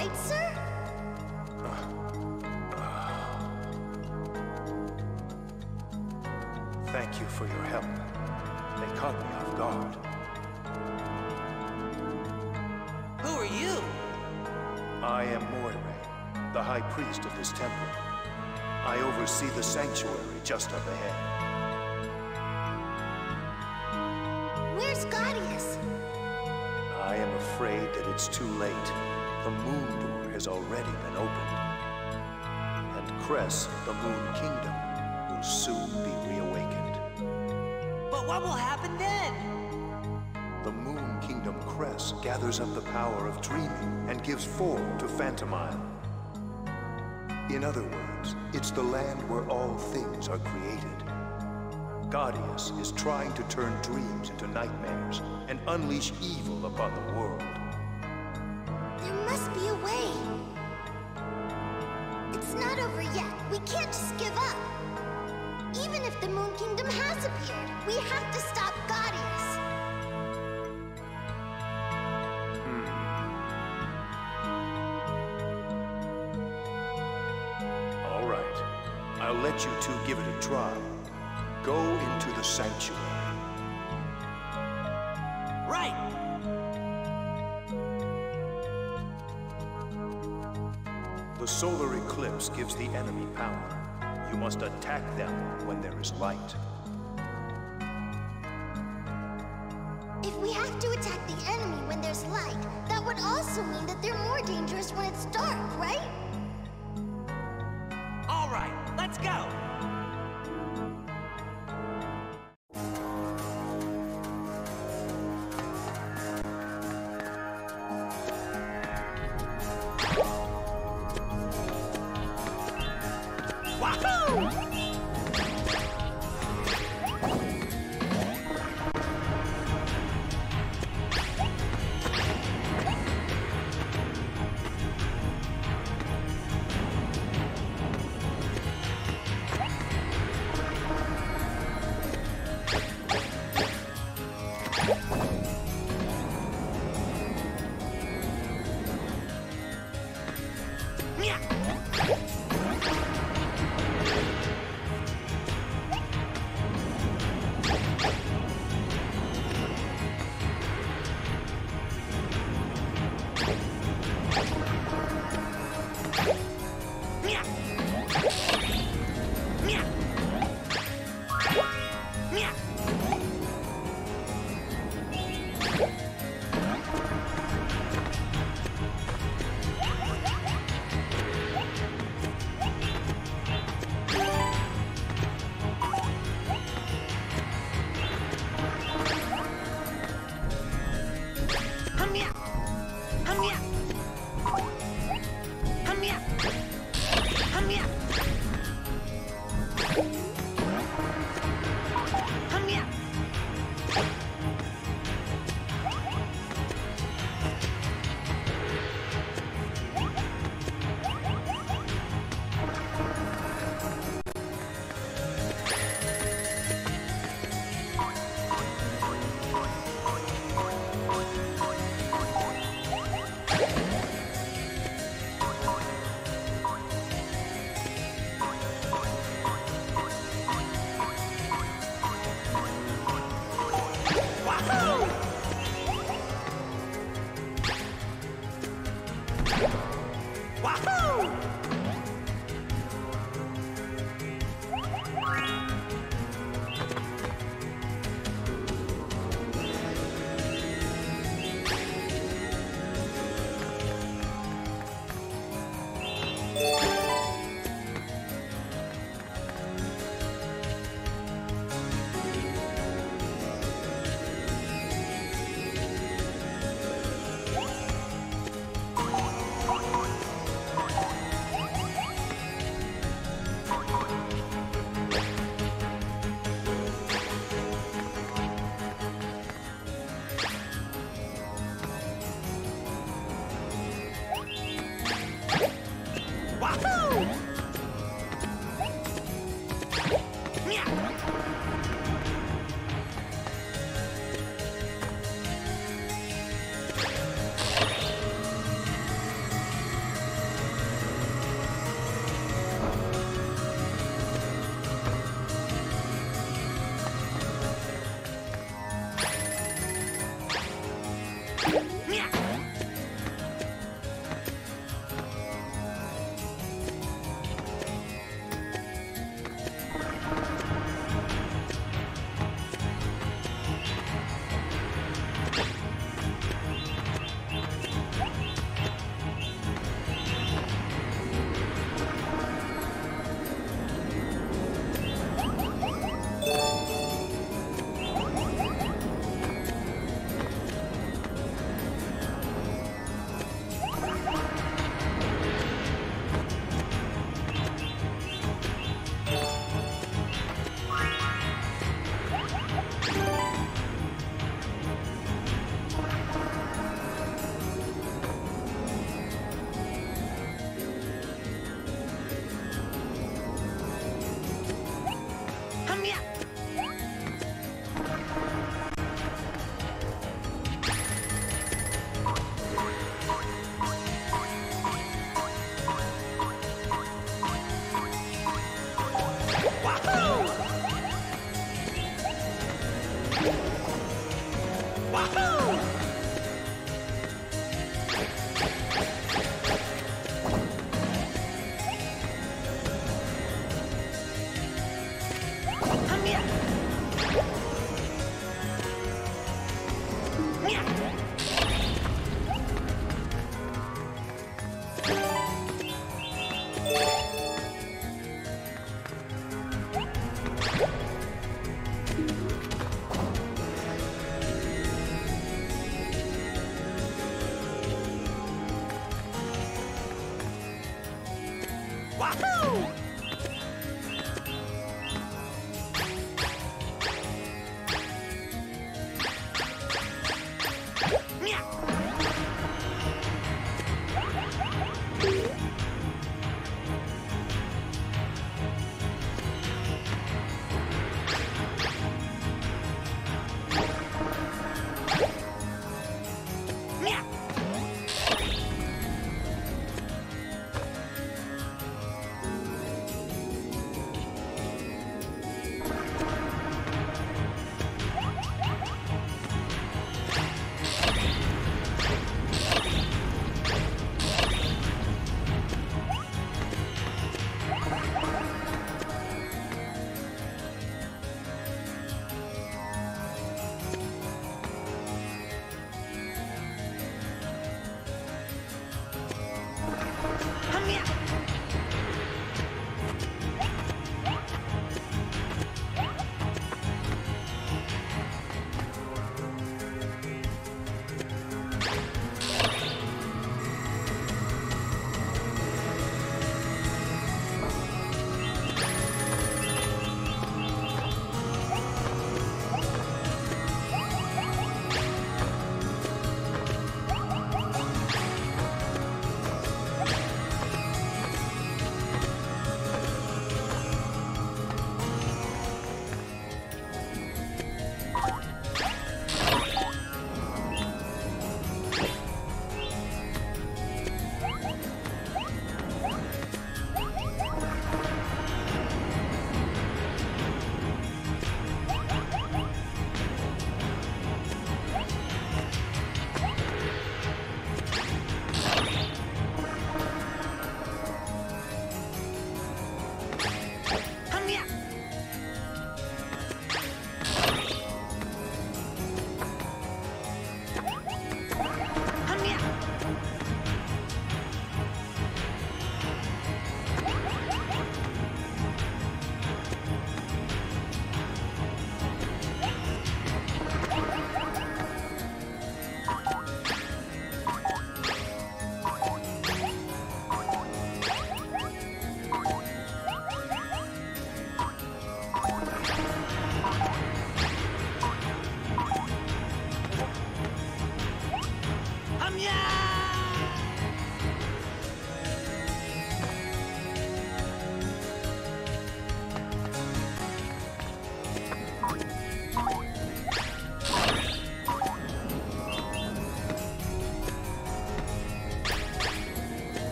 You alright, sir? Thank you for your help. They caught me off guard. Who are you? I am Moire, the high priest of this temple. I oversee the sanctuary just up ahead. Where's Ghadius? I am afraid that it's too late. The moon door has already been opened. And Cress, the Moon Kingdom, will soon be reawakened. But what will happen then? The Moon Kingdom crest gathers up the power of dreaming and gives form to Phantomile. In other words, it's the land where all things are created. Ghadius is trying to turn dreams into nightmares and unleash evil upon the world. There is light. If we have to attack the enemy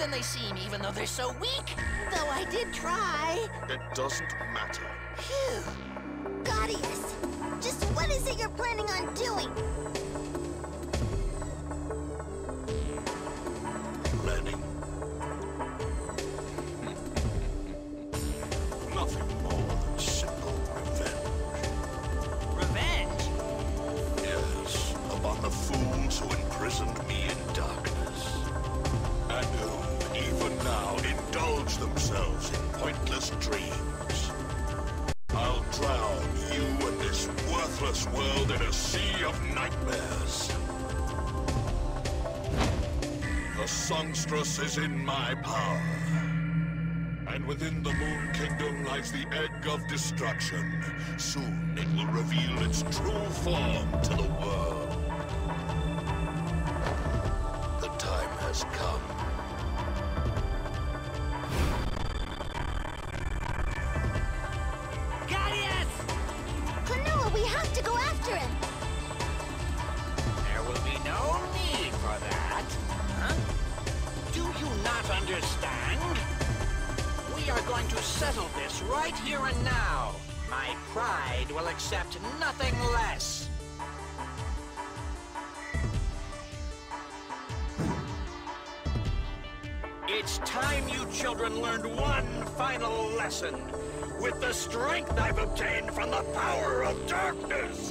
than they seem, even though they're so weak. Though I did try. It doesn't is in my power. And within the Moon Kingdom lies the egg of destruction. Soon it will reveal its true form to the world. Accept nothing less. It's time you children learned one final lesson. With the strength I've obtained from the power of darkness.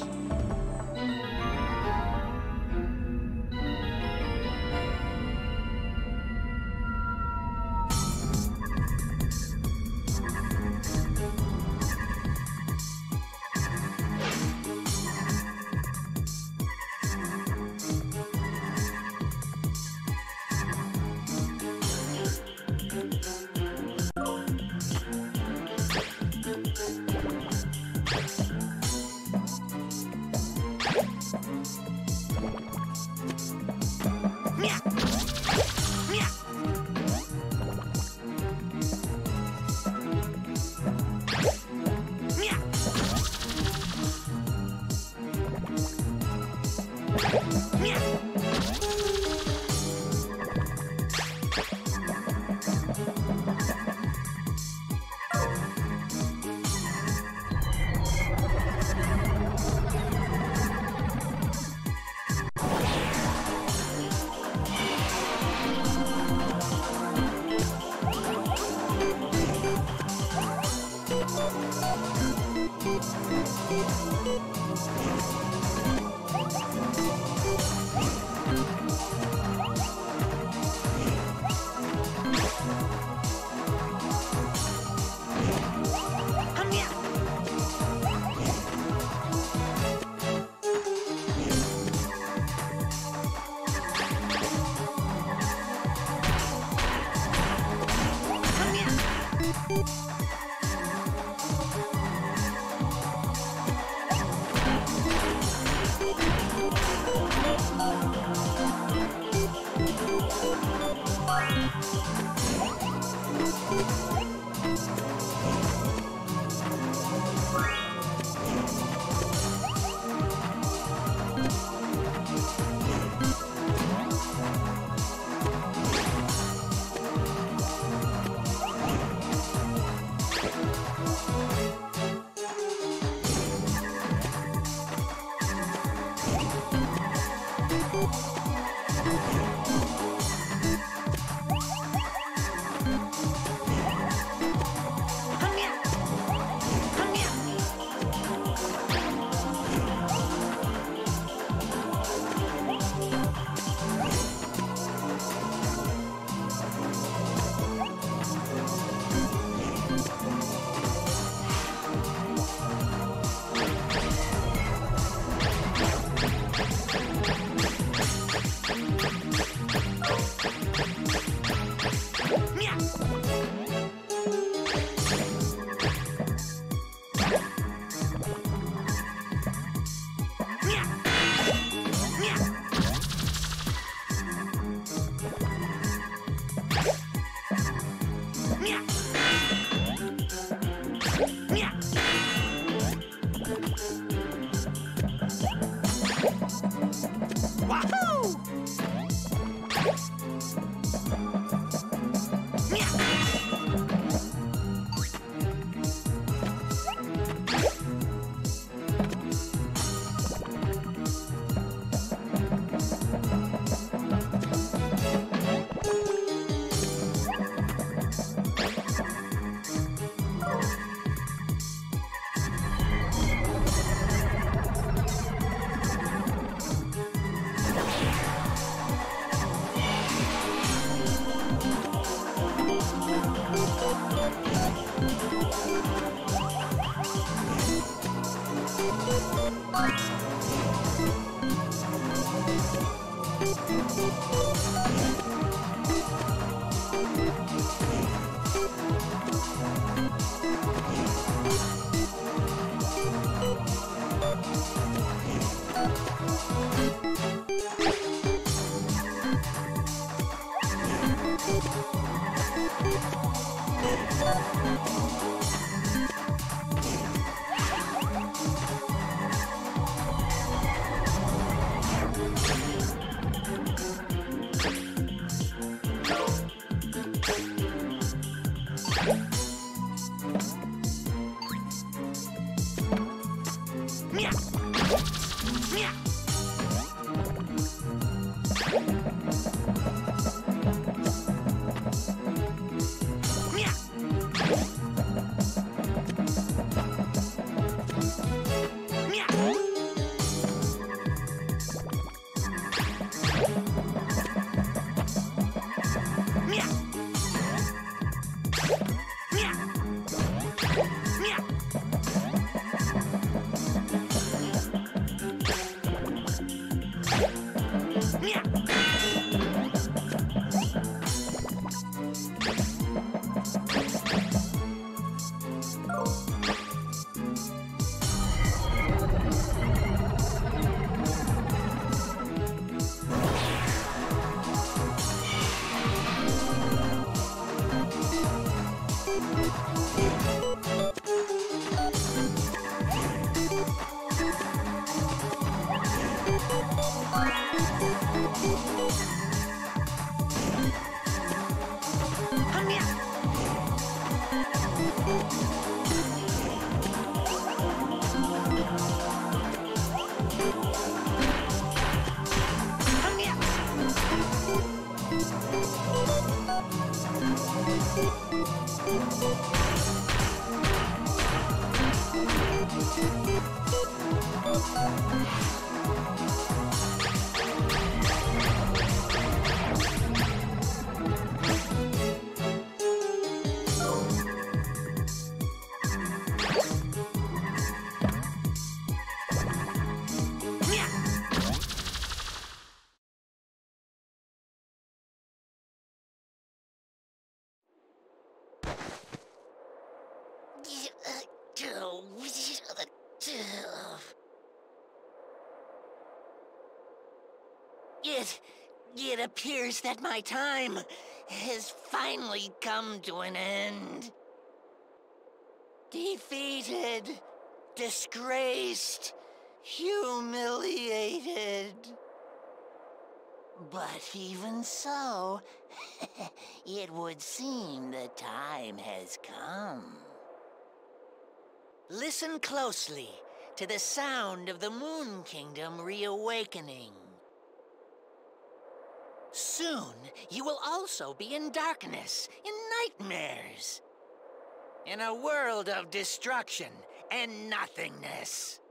It appears that my time has finally come to an end. Defeated, disgraced, humiliated. But even so, <laughs> it would seem the time has come. Listen closely to the sound of the Moon Kingdom reawakening. Soon, you will also be in darkness, in nightmares. In a world of destruction and nothingness.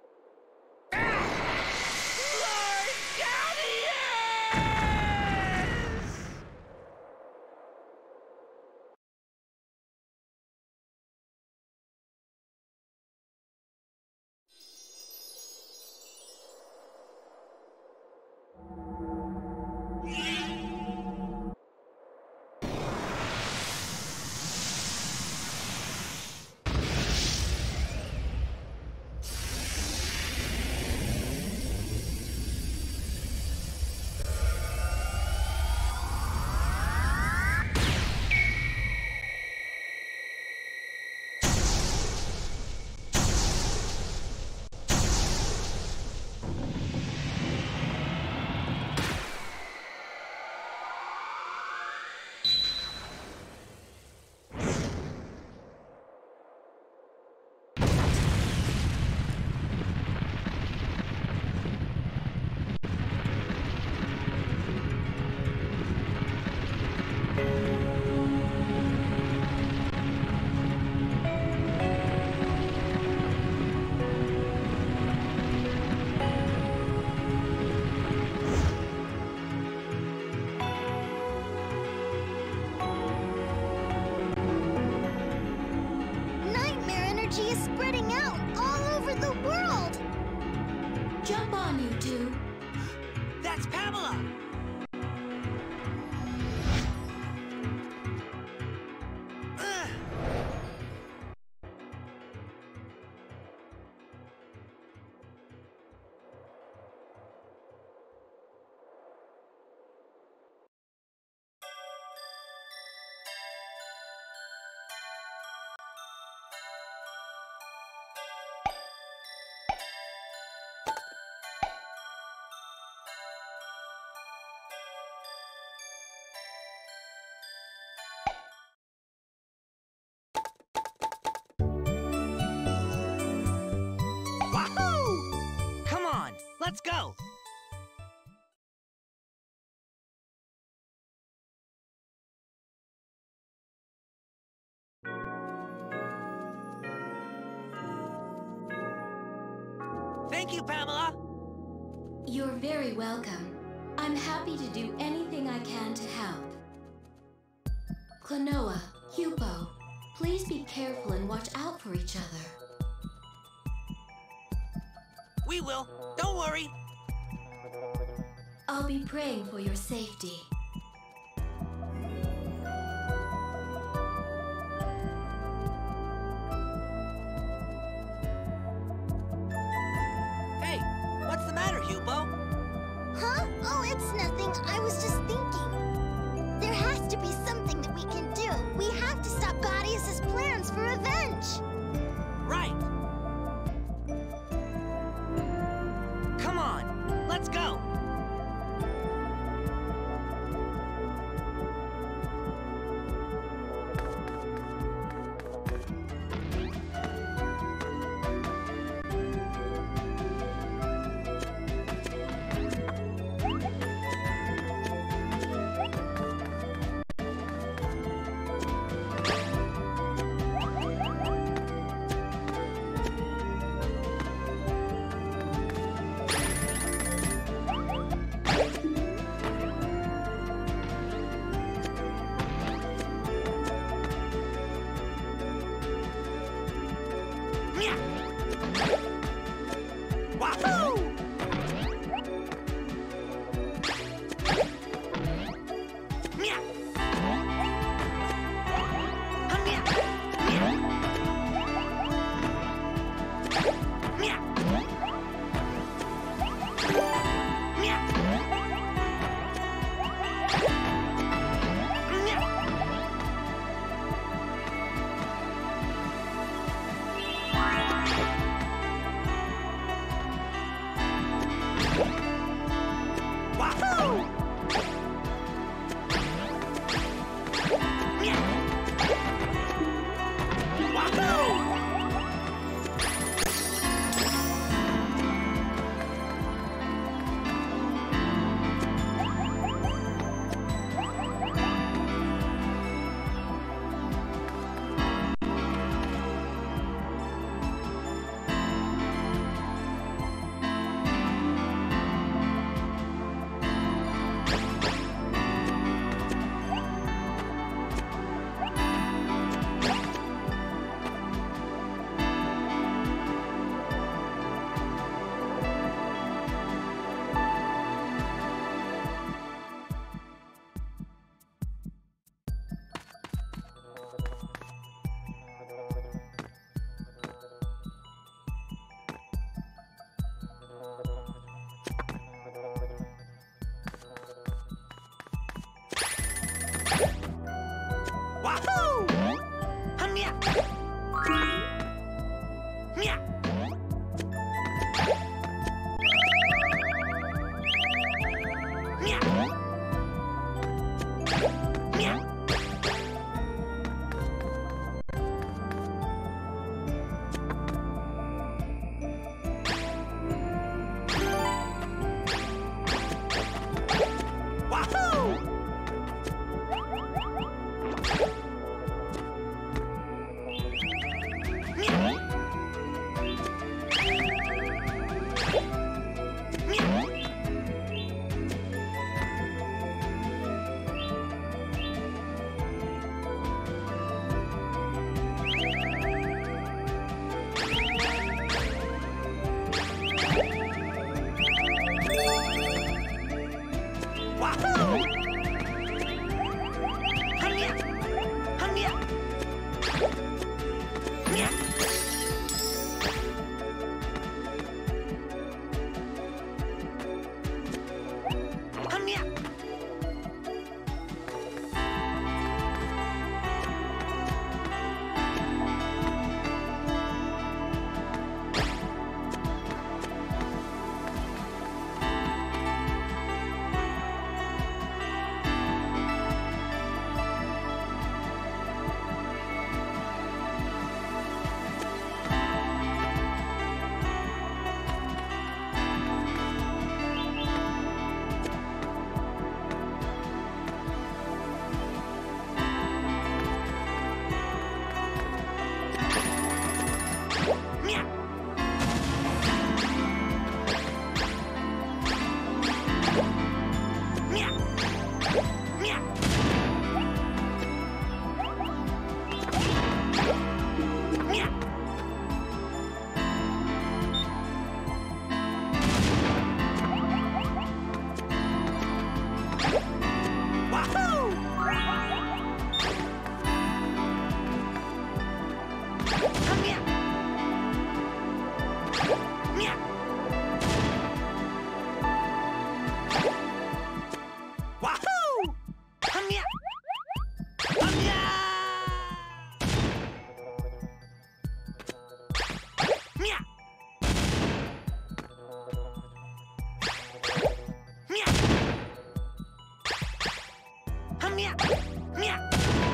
Let's go! Thank you, Pamela! You're very welcome. I'm happy to do anything I can to help. Klonoa, Huepow, please be careful and watch out for each other. We will. Don't worry. I'll be praying for your safety. 미 안.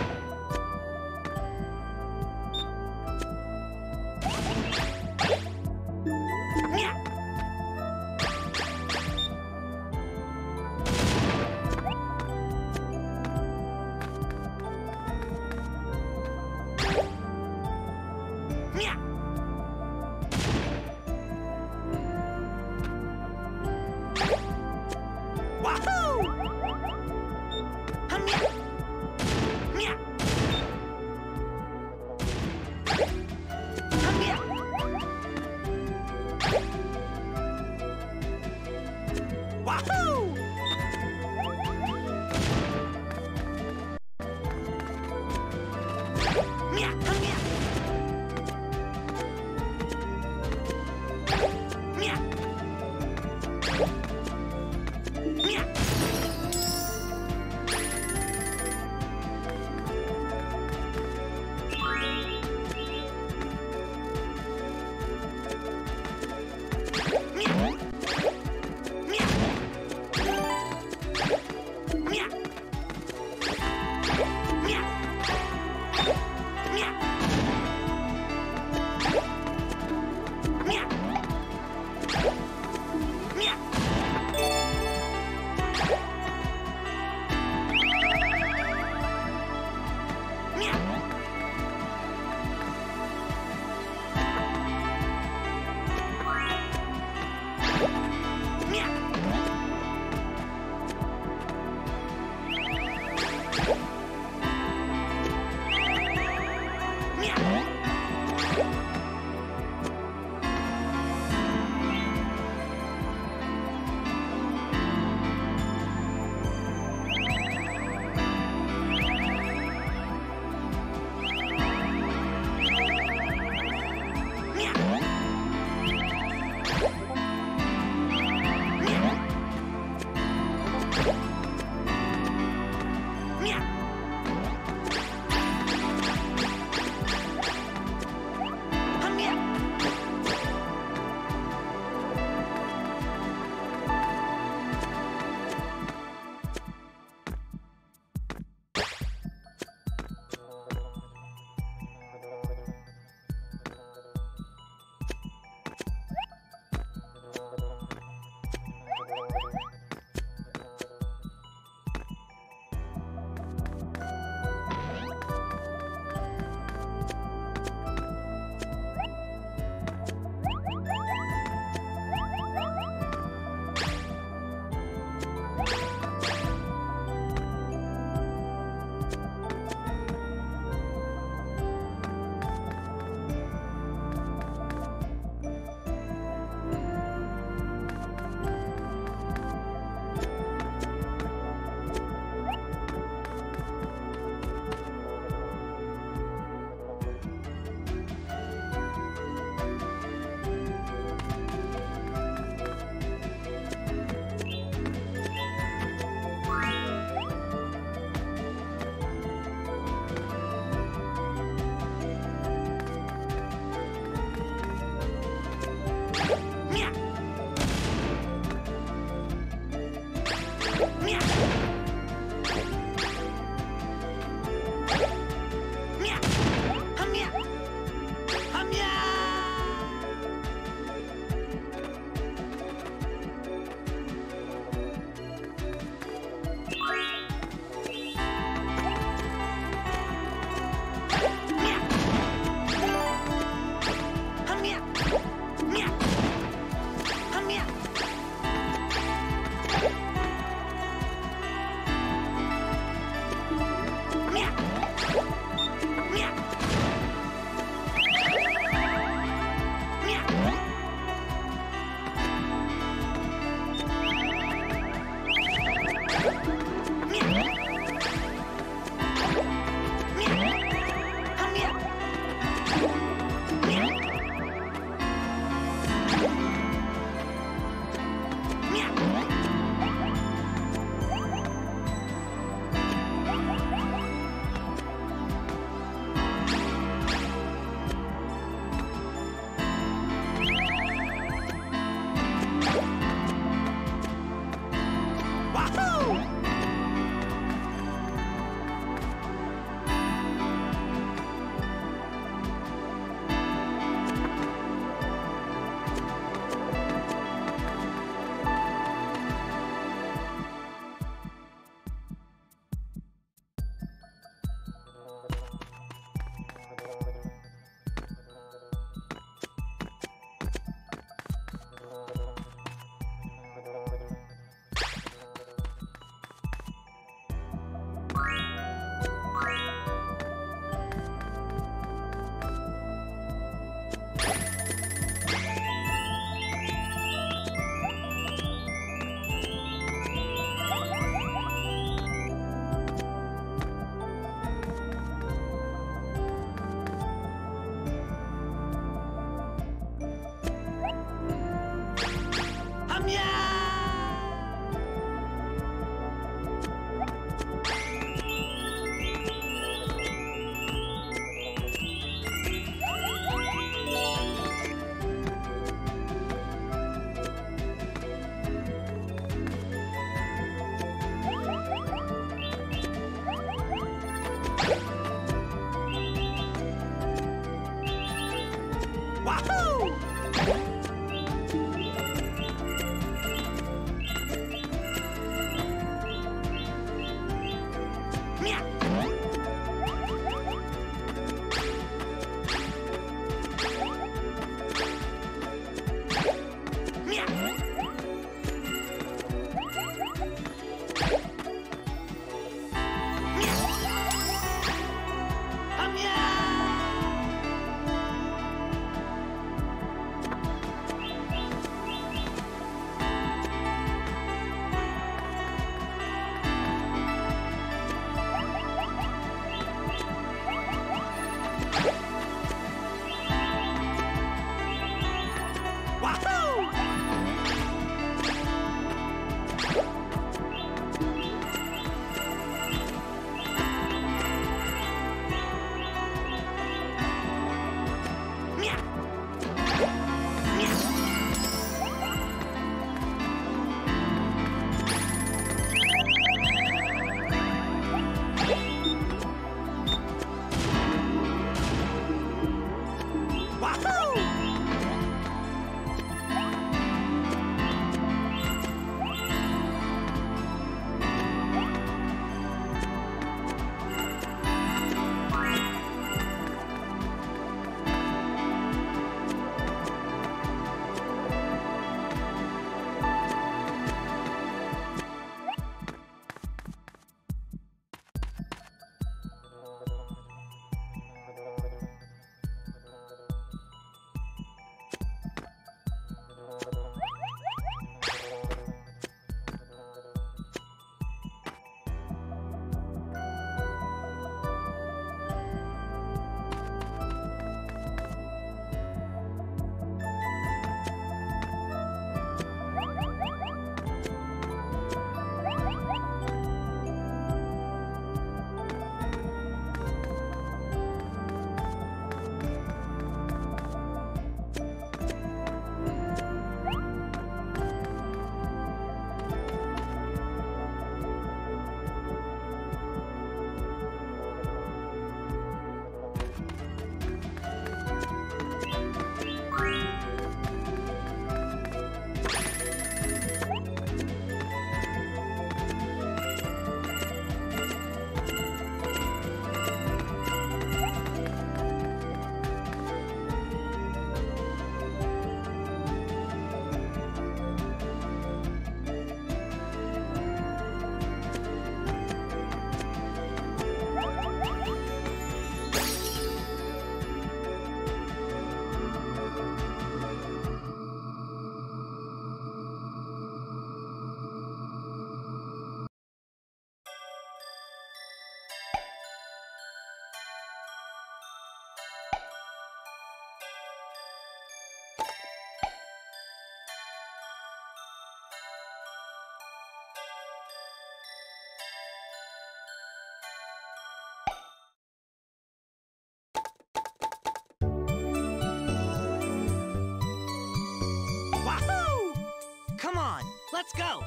Let's go!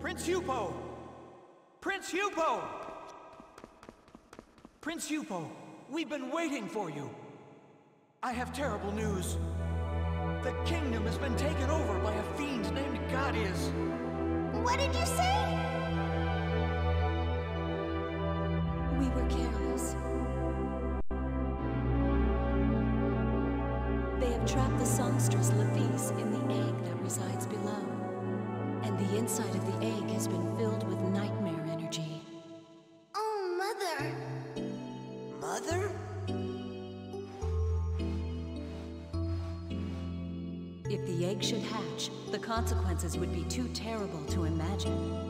Prince Huepow! Prince Huepow! Prince Huepow, we've been waiting for you. I have terrible news. The kingdom has been taken over by a fiend named Ghadius. What did you say? We were careless. They have trapped the songstress Lapis in the egg that resides below. And the inside of the egg has been filled with nightmare consequences would be too terrible to imagine.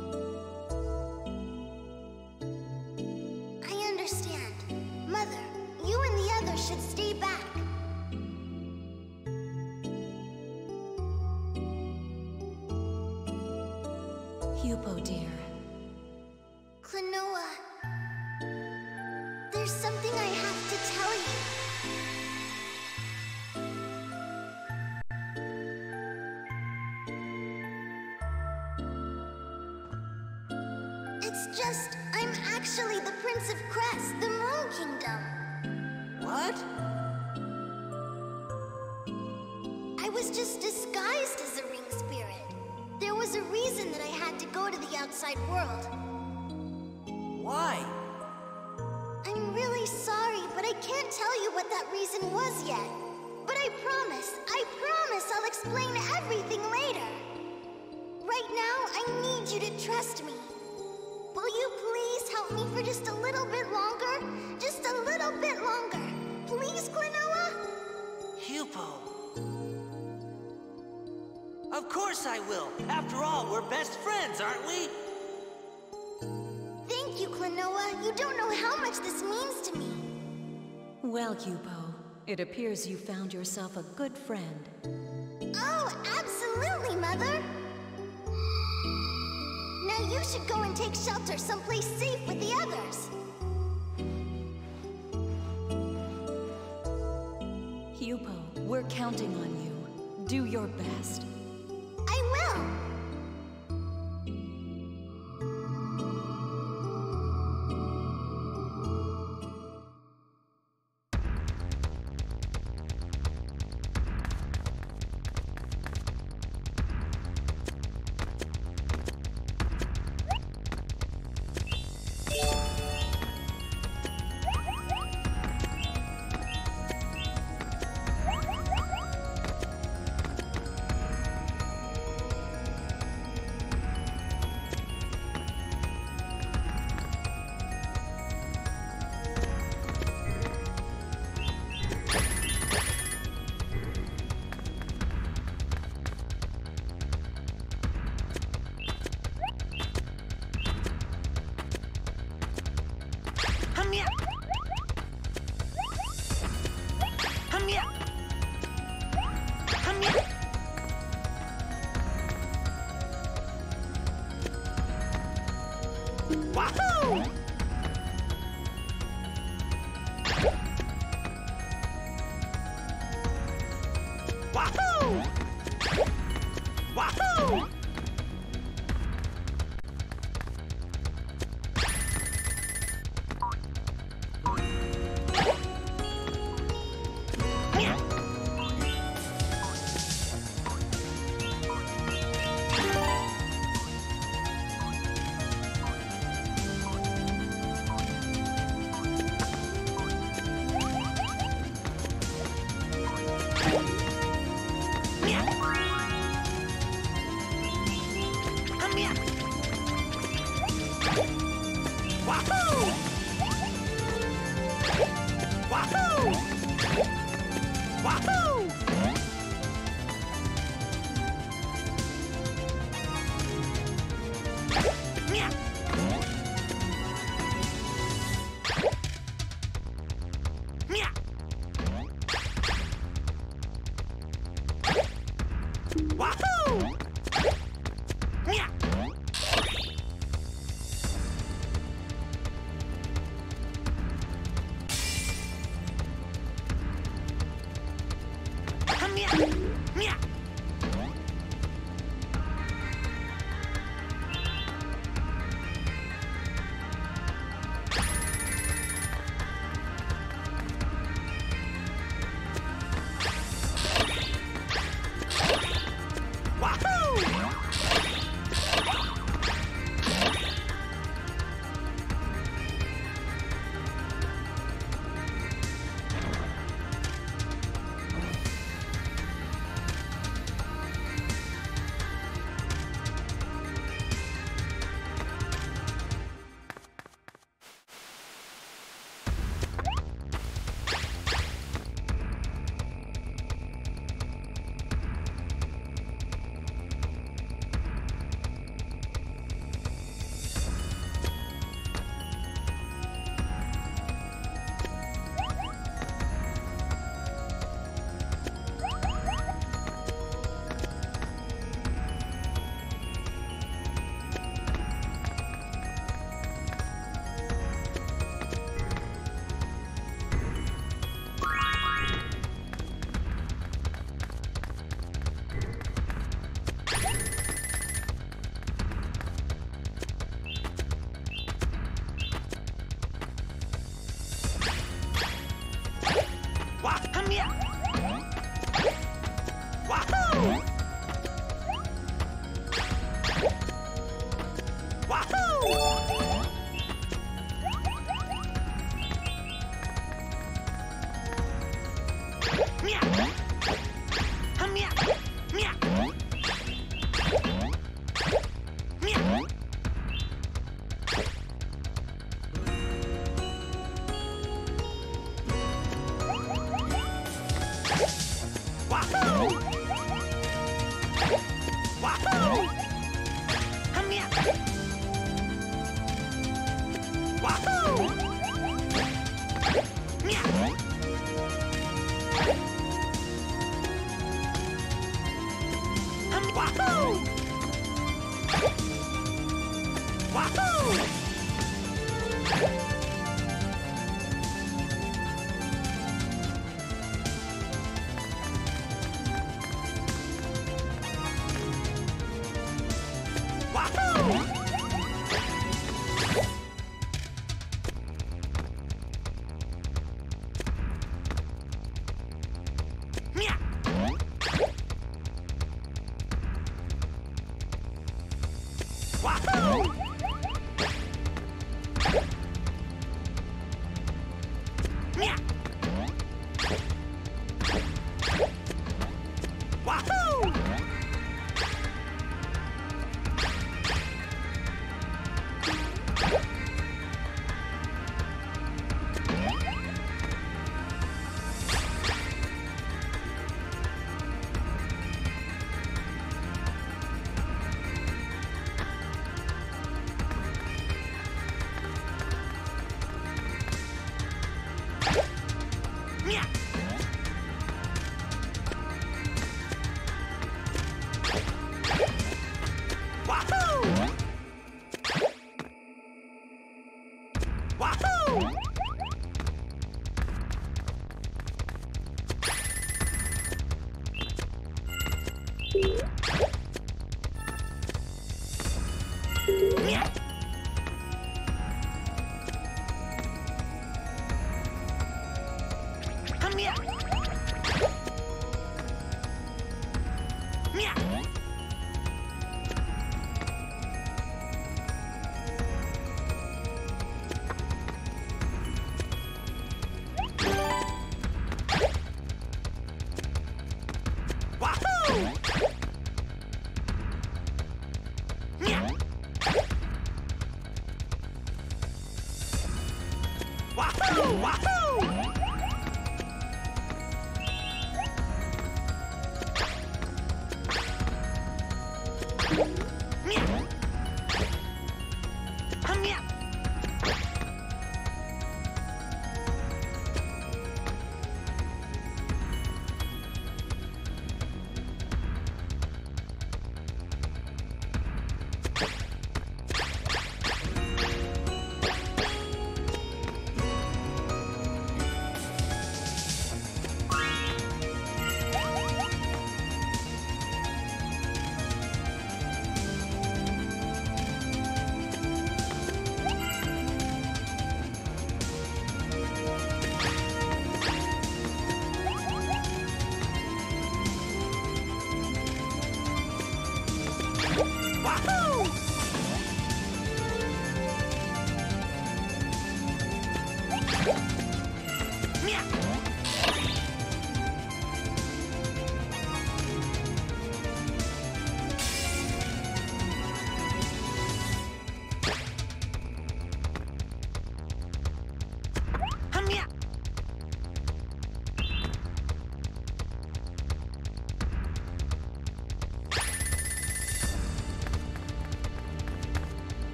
It appears you found yourself a good friend. Oh, absolutely, Mother! Now you should go and take shelter someplace safe with the others. Huepow, we're counting on you. Do your best.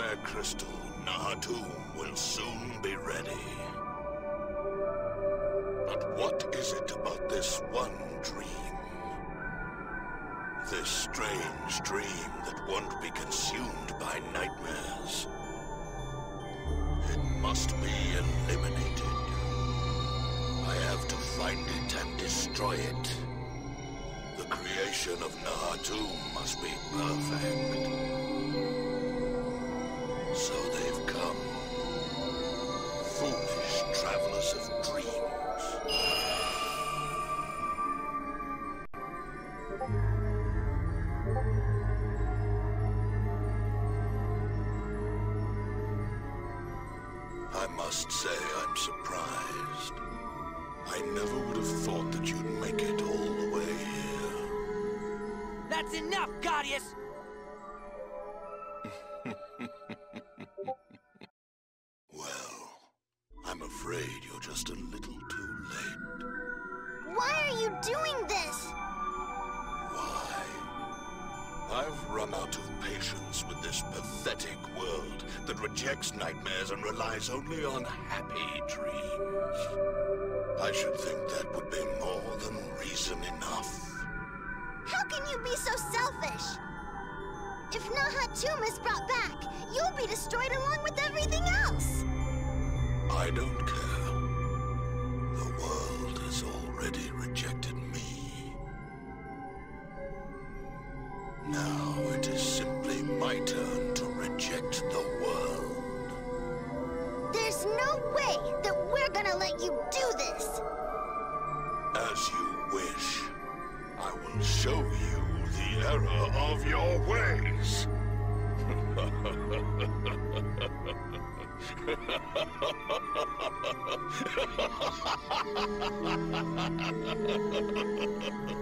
Nightmare Crystal, Nahatomb, will soon be ready. But what is it about this one dream? This strange dream that won't be consumed by nightmares. It must be eliminated. I have to find it and destroy it. The creation of Nahatomb must be perfect. So they've come. Foolish travelers of dreams. I must say I'm surprised. I never would have thought that you'd make it all the way here. That's enough, Ghadius! relies only on happy dreams. I should think that would be more than reason enough. How can you be so selfish? If Nahatomb is brought back, you'll be destroyed along with everything else! I don't care. error of your ways. <laughs>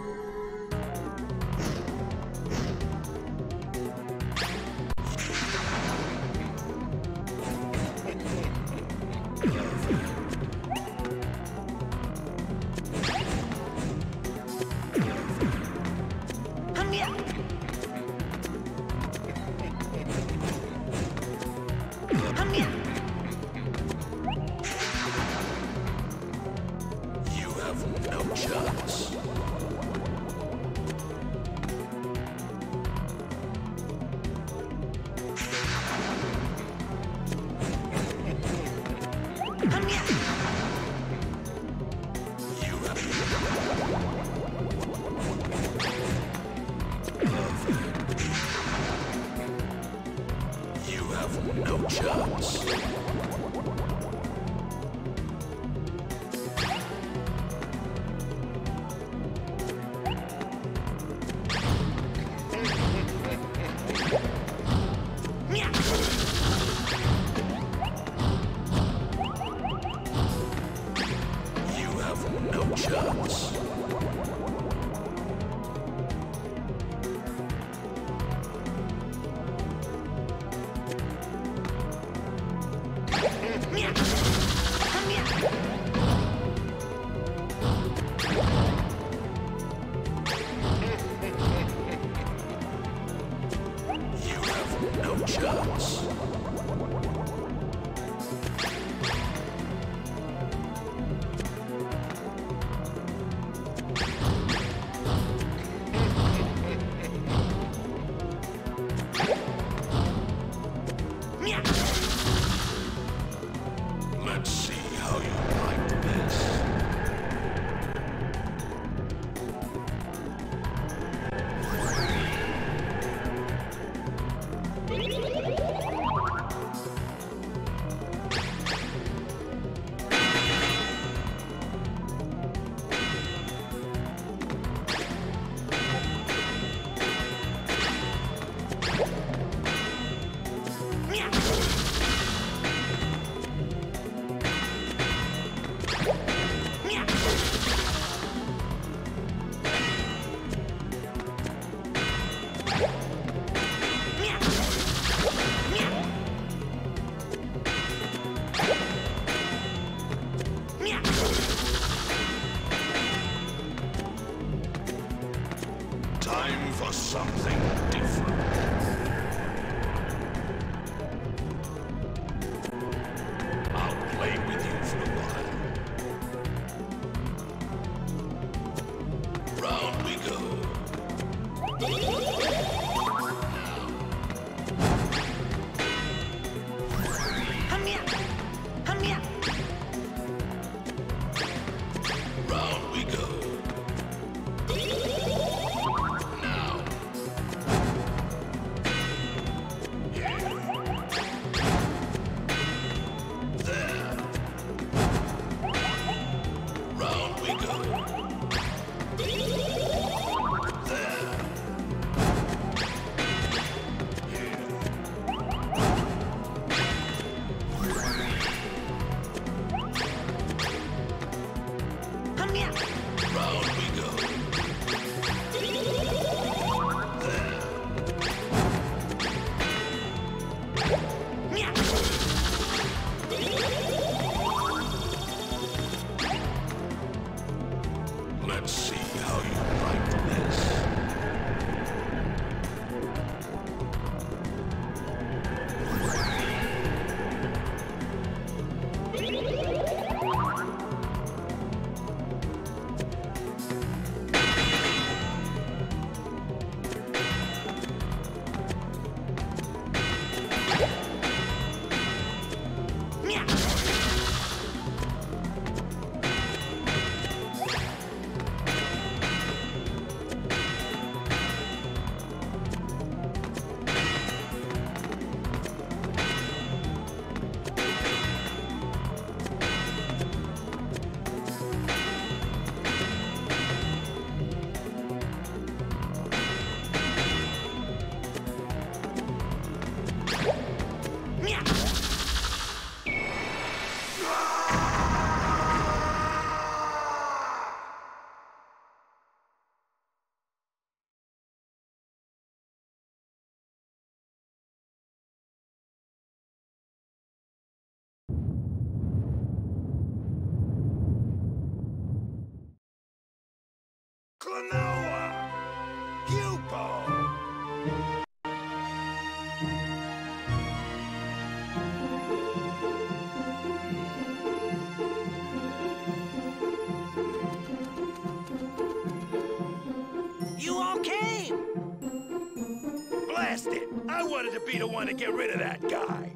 be the one to get rid of that guy.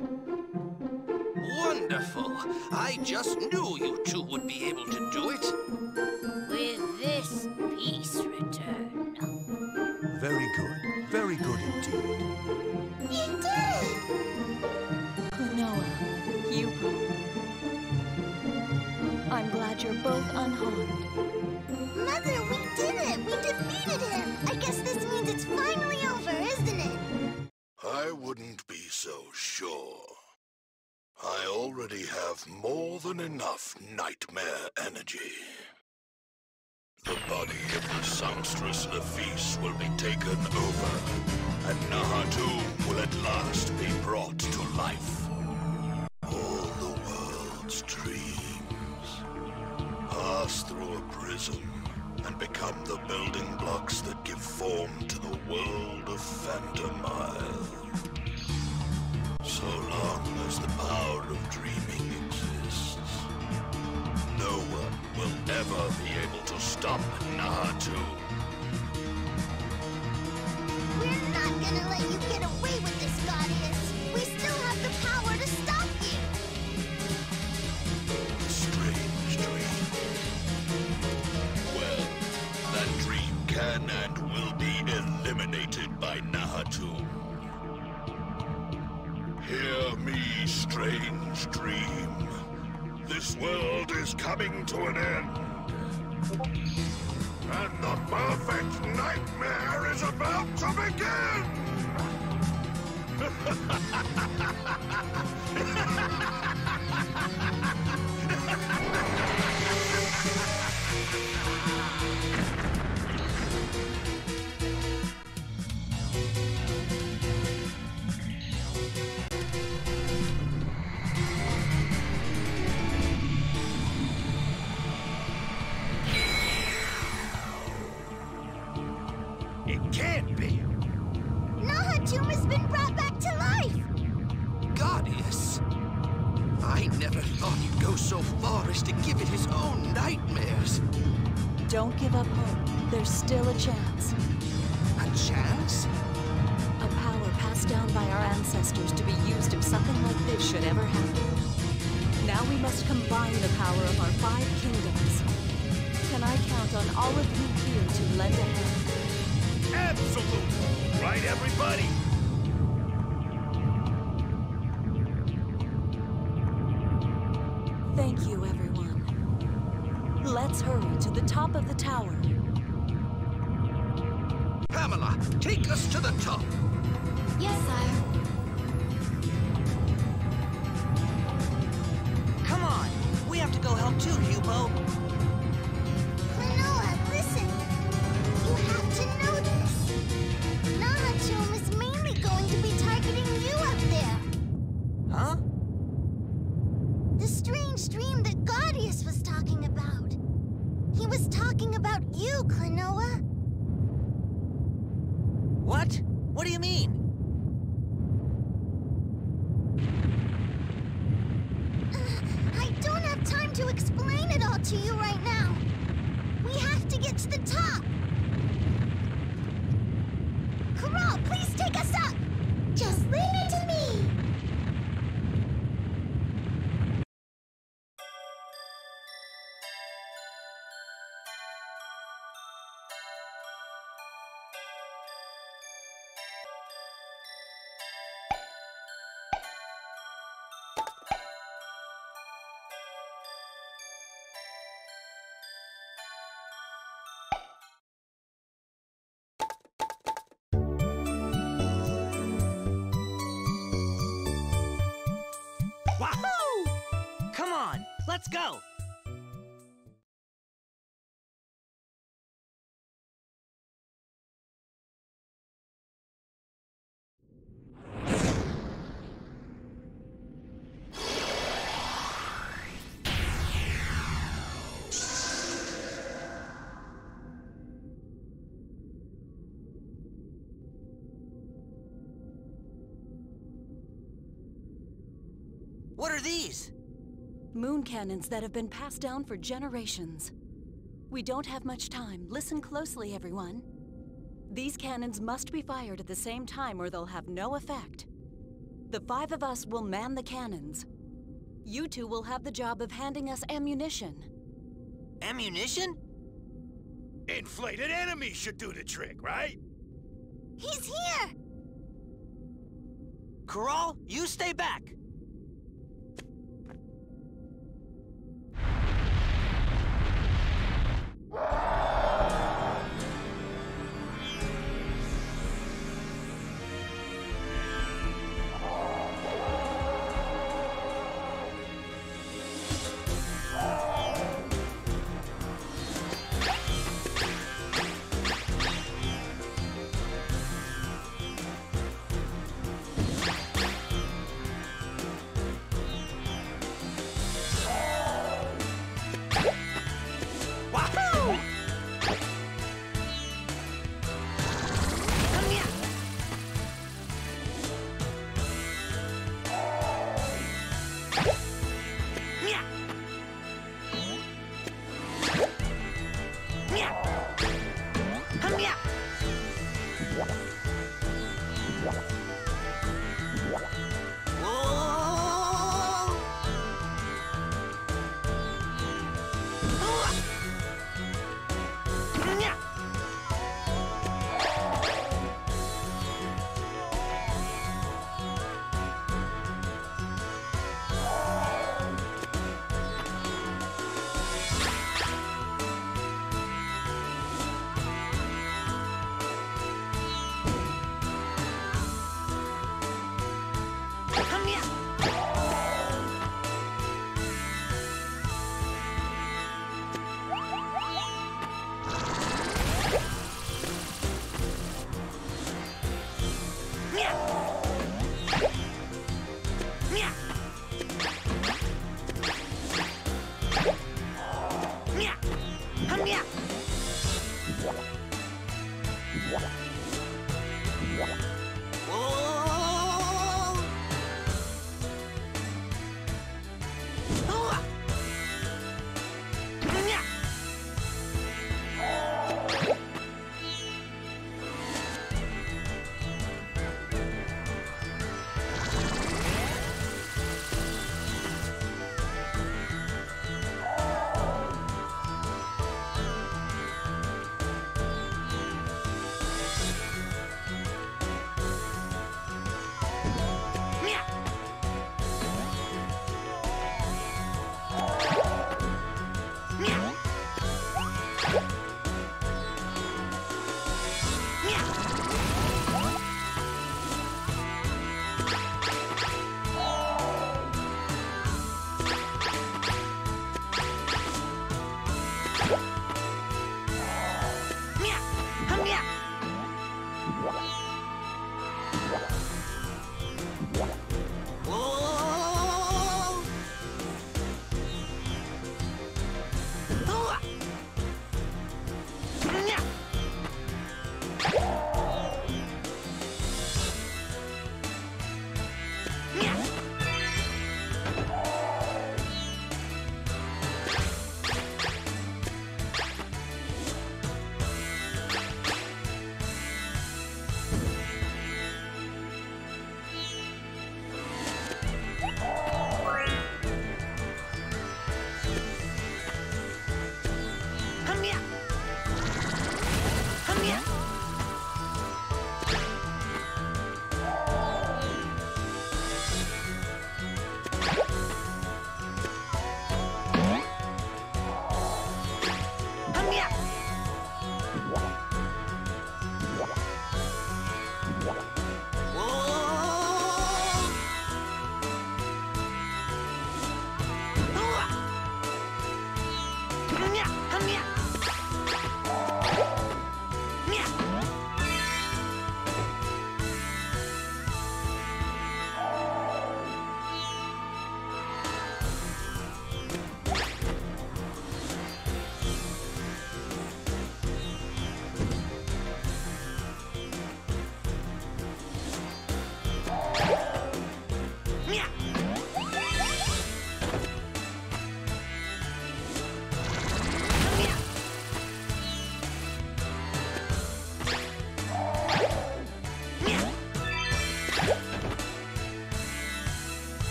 Wonderful. I just more than enough nightmare energy. The body of the songstress Lephise will be taken over, and Nahatomb will at last be brought to life. All the world's dreams pass through a prism and become the building blocks that give form to the world of Phantomile. So long as the power of dreams never be able to stop Nahatomb. We're not gonna let you get away with this, Ghadius! We still have the power to stop you! Strange dream. Well, that dream can and will be eliminated by Nahatomb. Hear me, strange dream. This world is coming to an end. begin! <laughs> Let's go! Moon cannons that have been passed down for generations. We don't have much time. Listen closely, everyone. These cannons must be fired at the same time or they'll have no effect. The five of us will man the cannons. You two will have the job of handing us ammunition. Ammunition? Inflated enemies should do the trick, right? He's here! Corral, you stay back.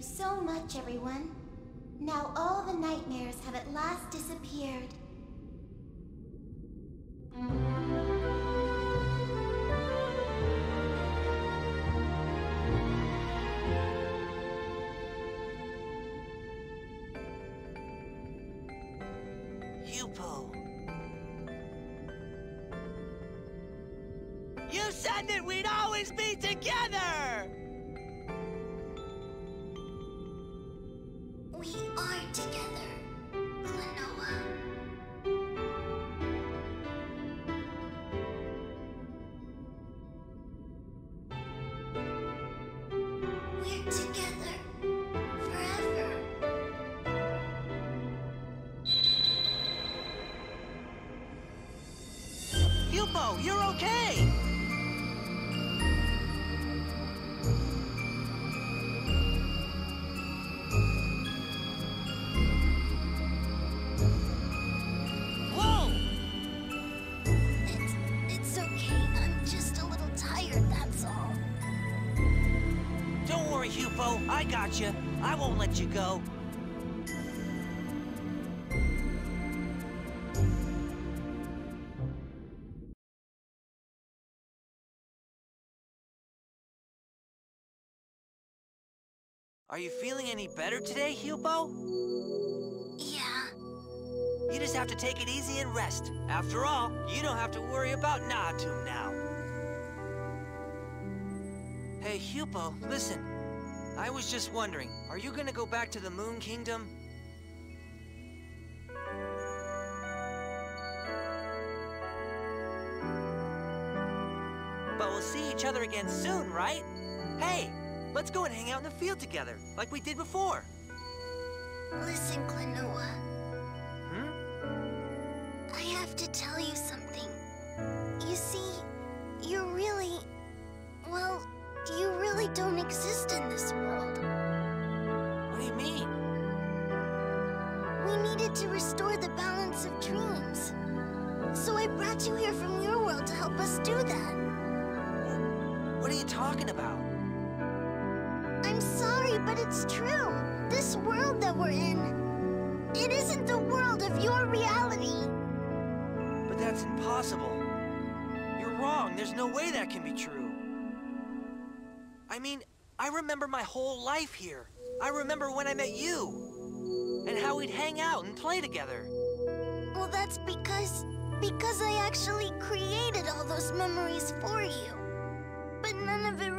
You so much, everyone. Now all the nightmares have at last disappeared. You said that we'd got you. I won't let you go. Are you feeling any better today, Huepow? Yeah. You just have to take it easy and rest. After all, you don't have to worry about Nahatomb now. Hey, Huepow, listen. I was just wondering, are you gonna go back to the Moon Kingdom? But we'll see each other again soon, right? Hey, let's go and hang out in the field together, like we did before. Listen, Klonoa. I'm sorry, but it's true. This world that we're in, it isn't the world of your reality. But that's impossible. You're wrong. There's no way that can be true. I mean, I remember my whole life here. I remember when I met you. And how we'd hang out and play together. Well, that's because. because I actually created all those memories for you. But none of it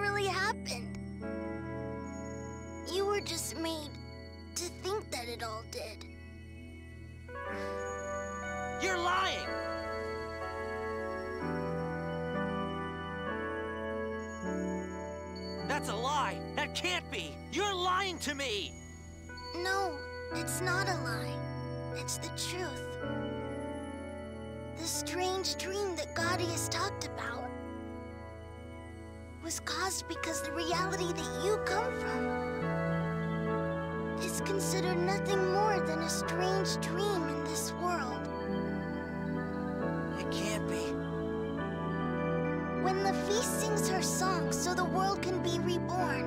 You were just made to think that it all did. You're lying! That's a lie. That can't be. You're lying to me. No, it's not a lie. It's the truth. The strange dream that Ghadius talked about was caused because the reality that you come from is considered nothing more than a strange dream in this world. It can't be. When the feast sings her song so the world can be reborn,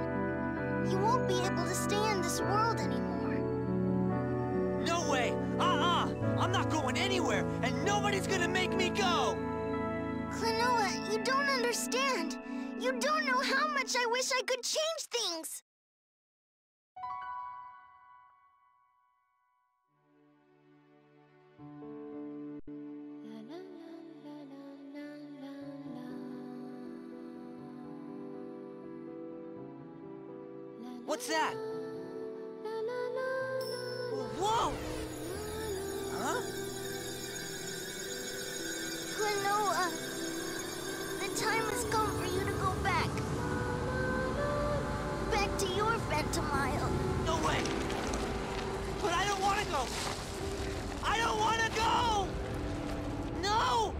you won't be able to stay in this world anymore. No way! Uh-uh! I'm not going anywhere, and nobody's gonna make me go! Klonoa, you don't understand. You don't know how much I wish I could change things. What's that? Whoa! Huh? Klonoa, the time has come for you to go back. Back to your Ventimile. No way! But I don't want to go! I don't want to go! No!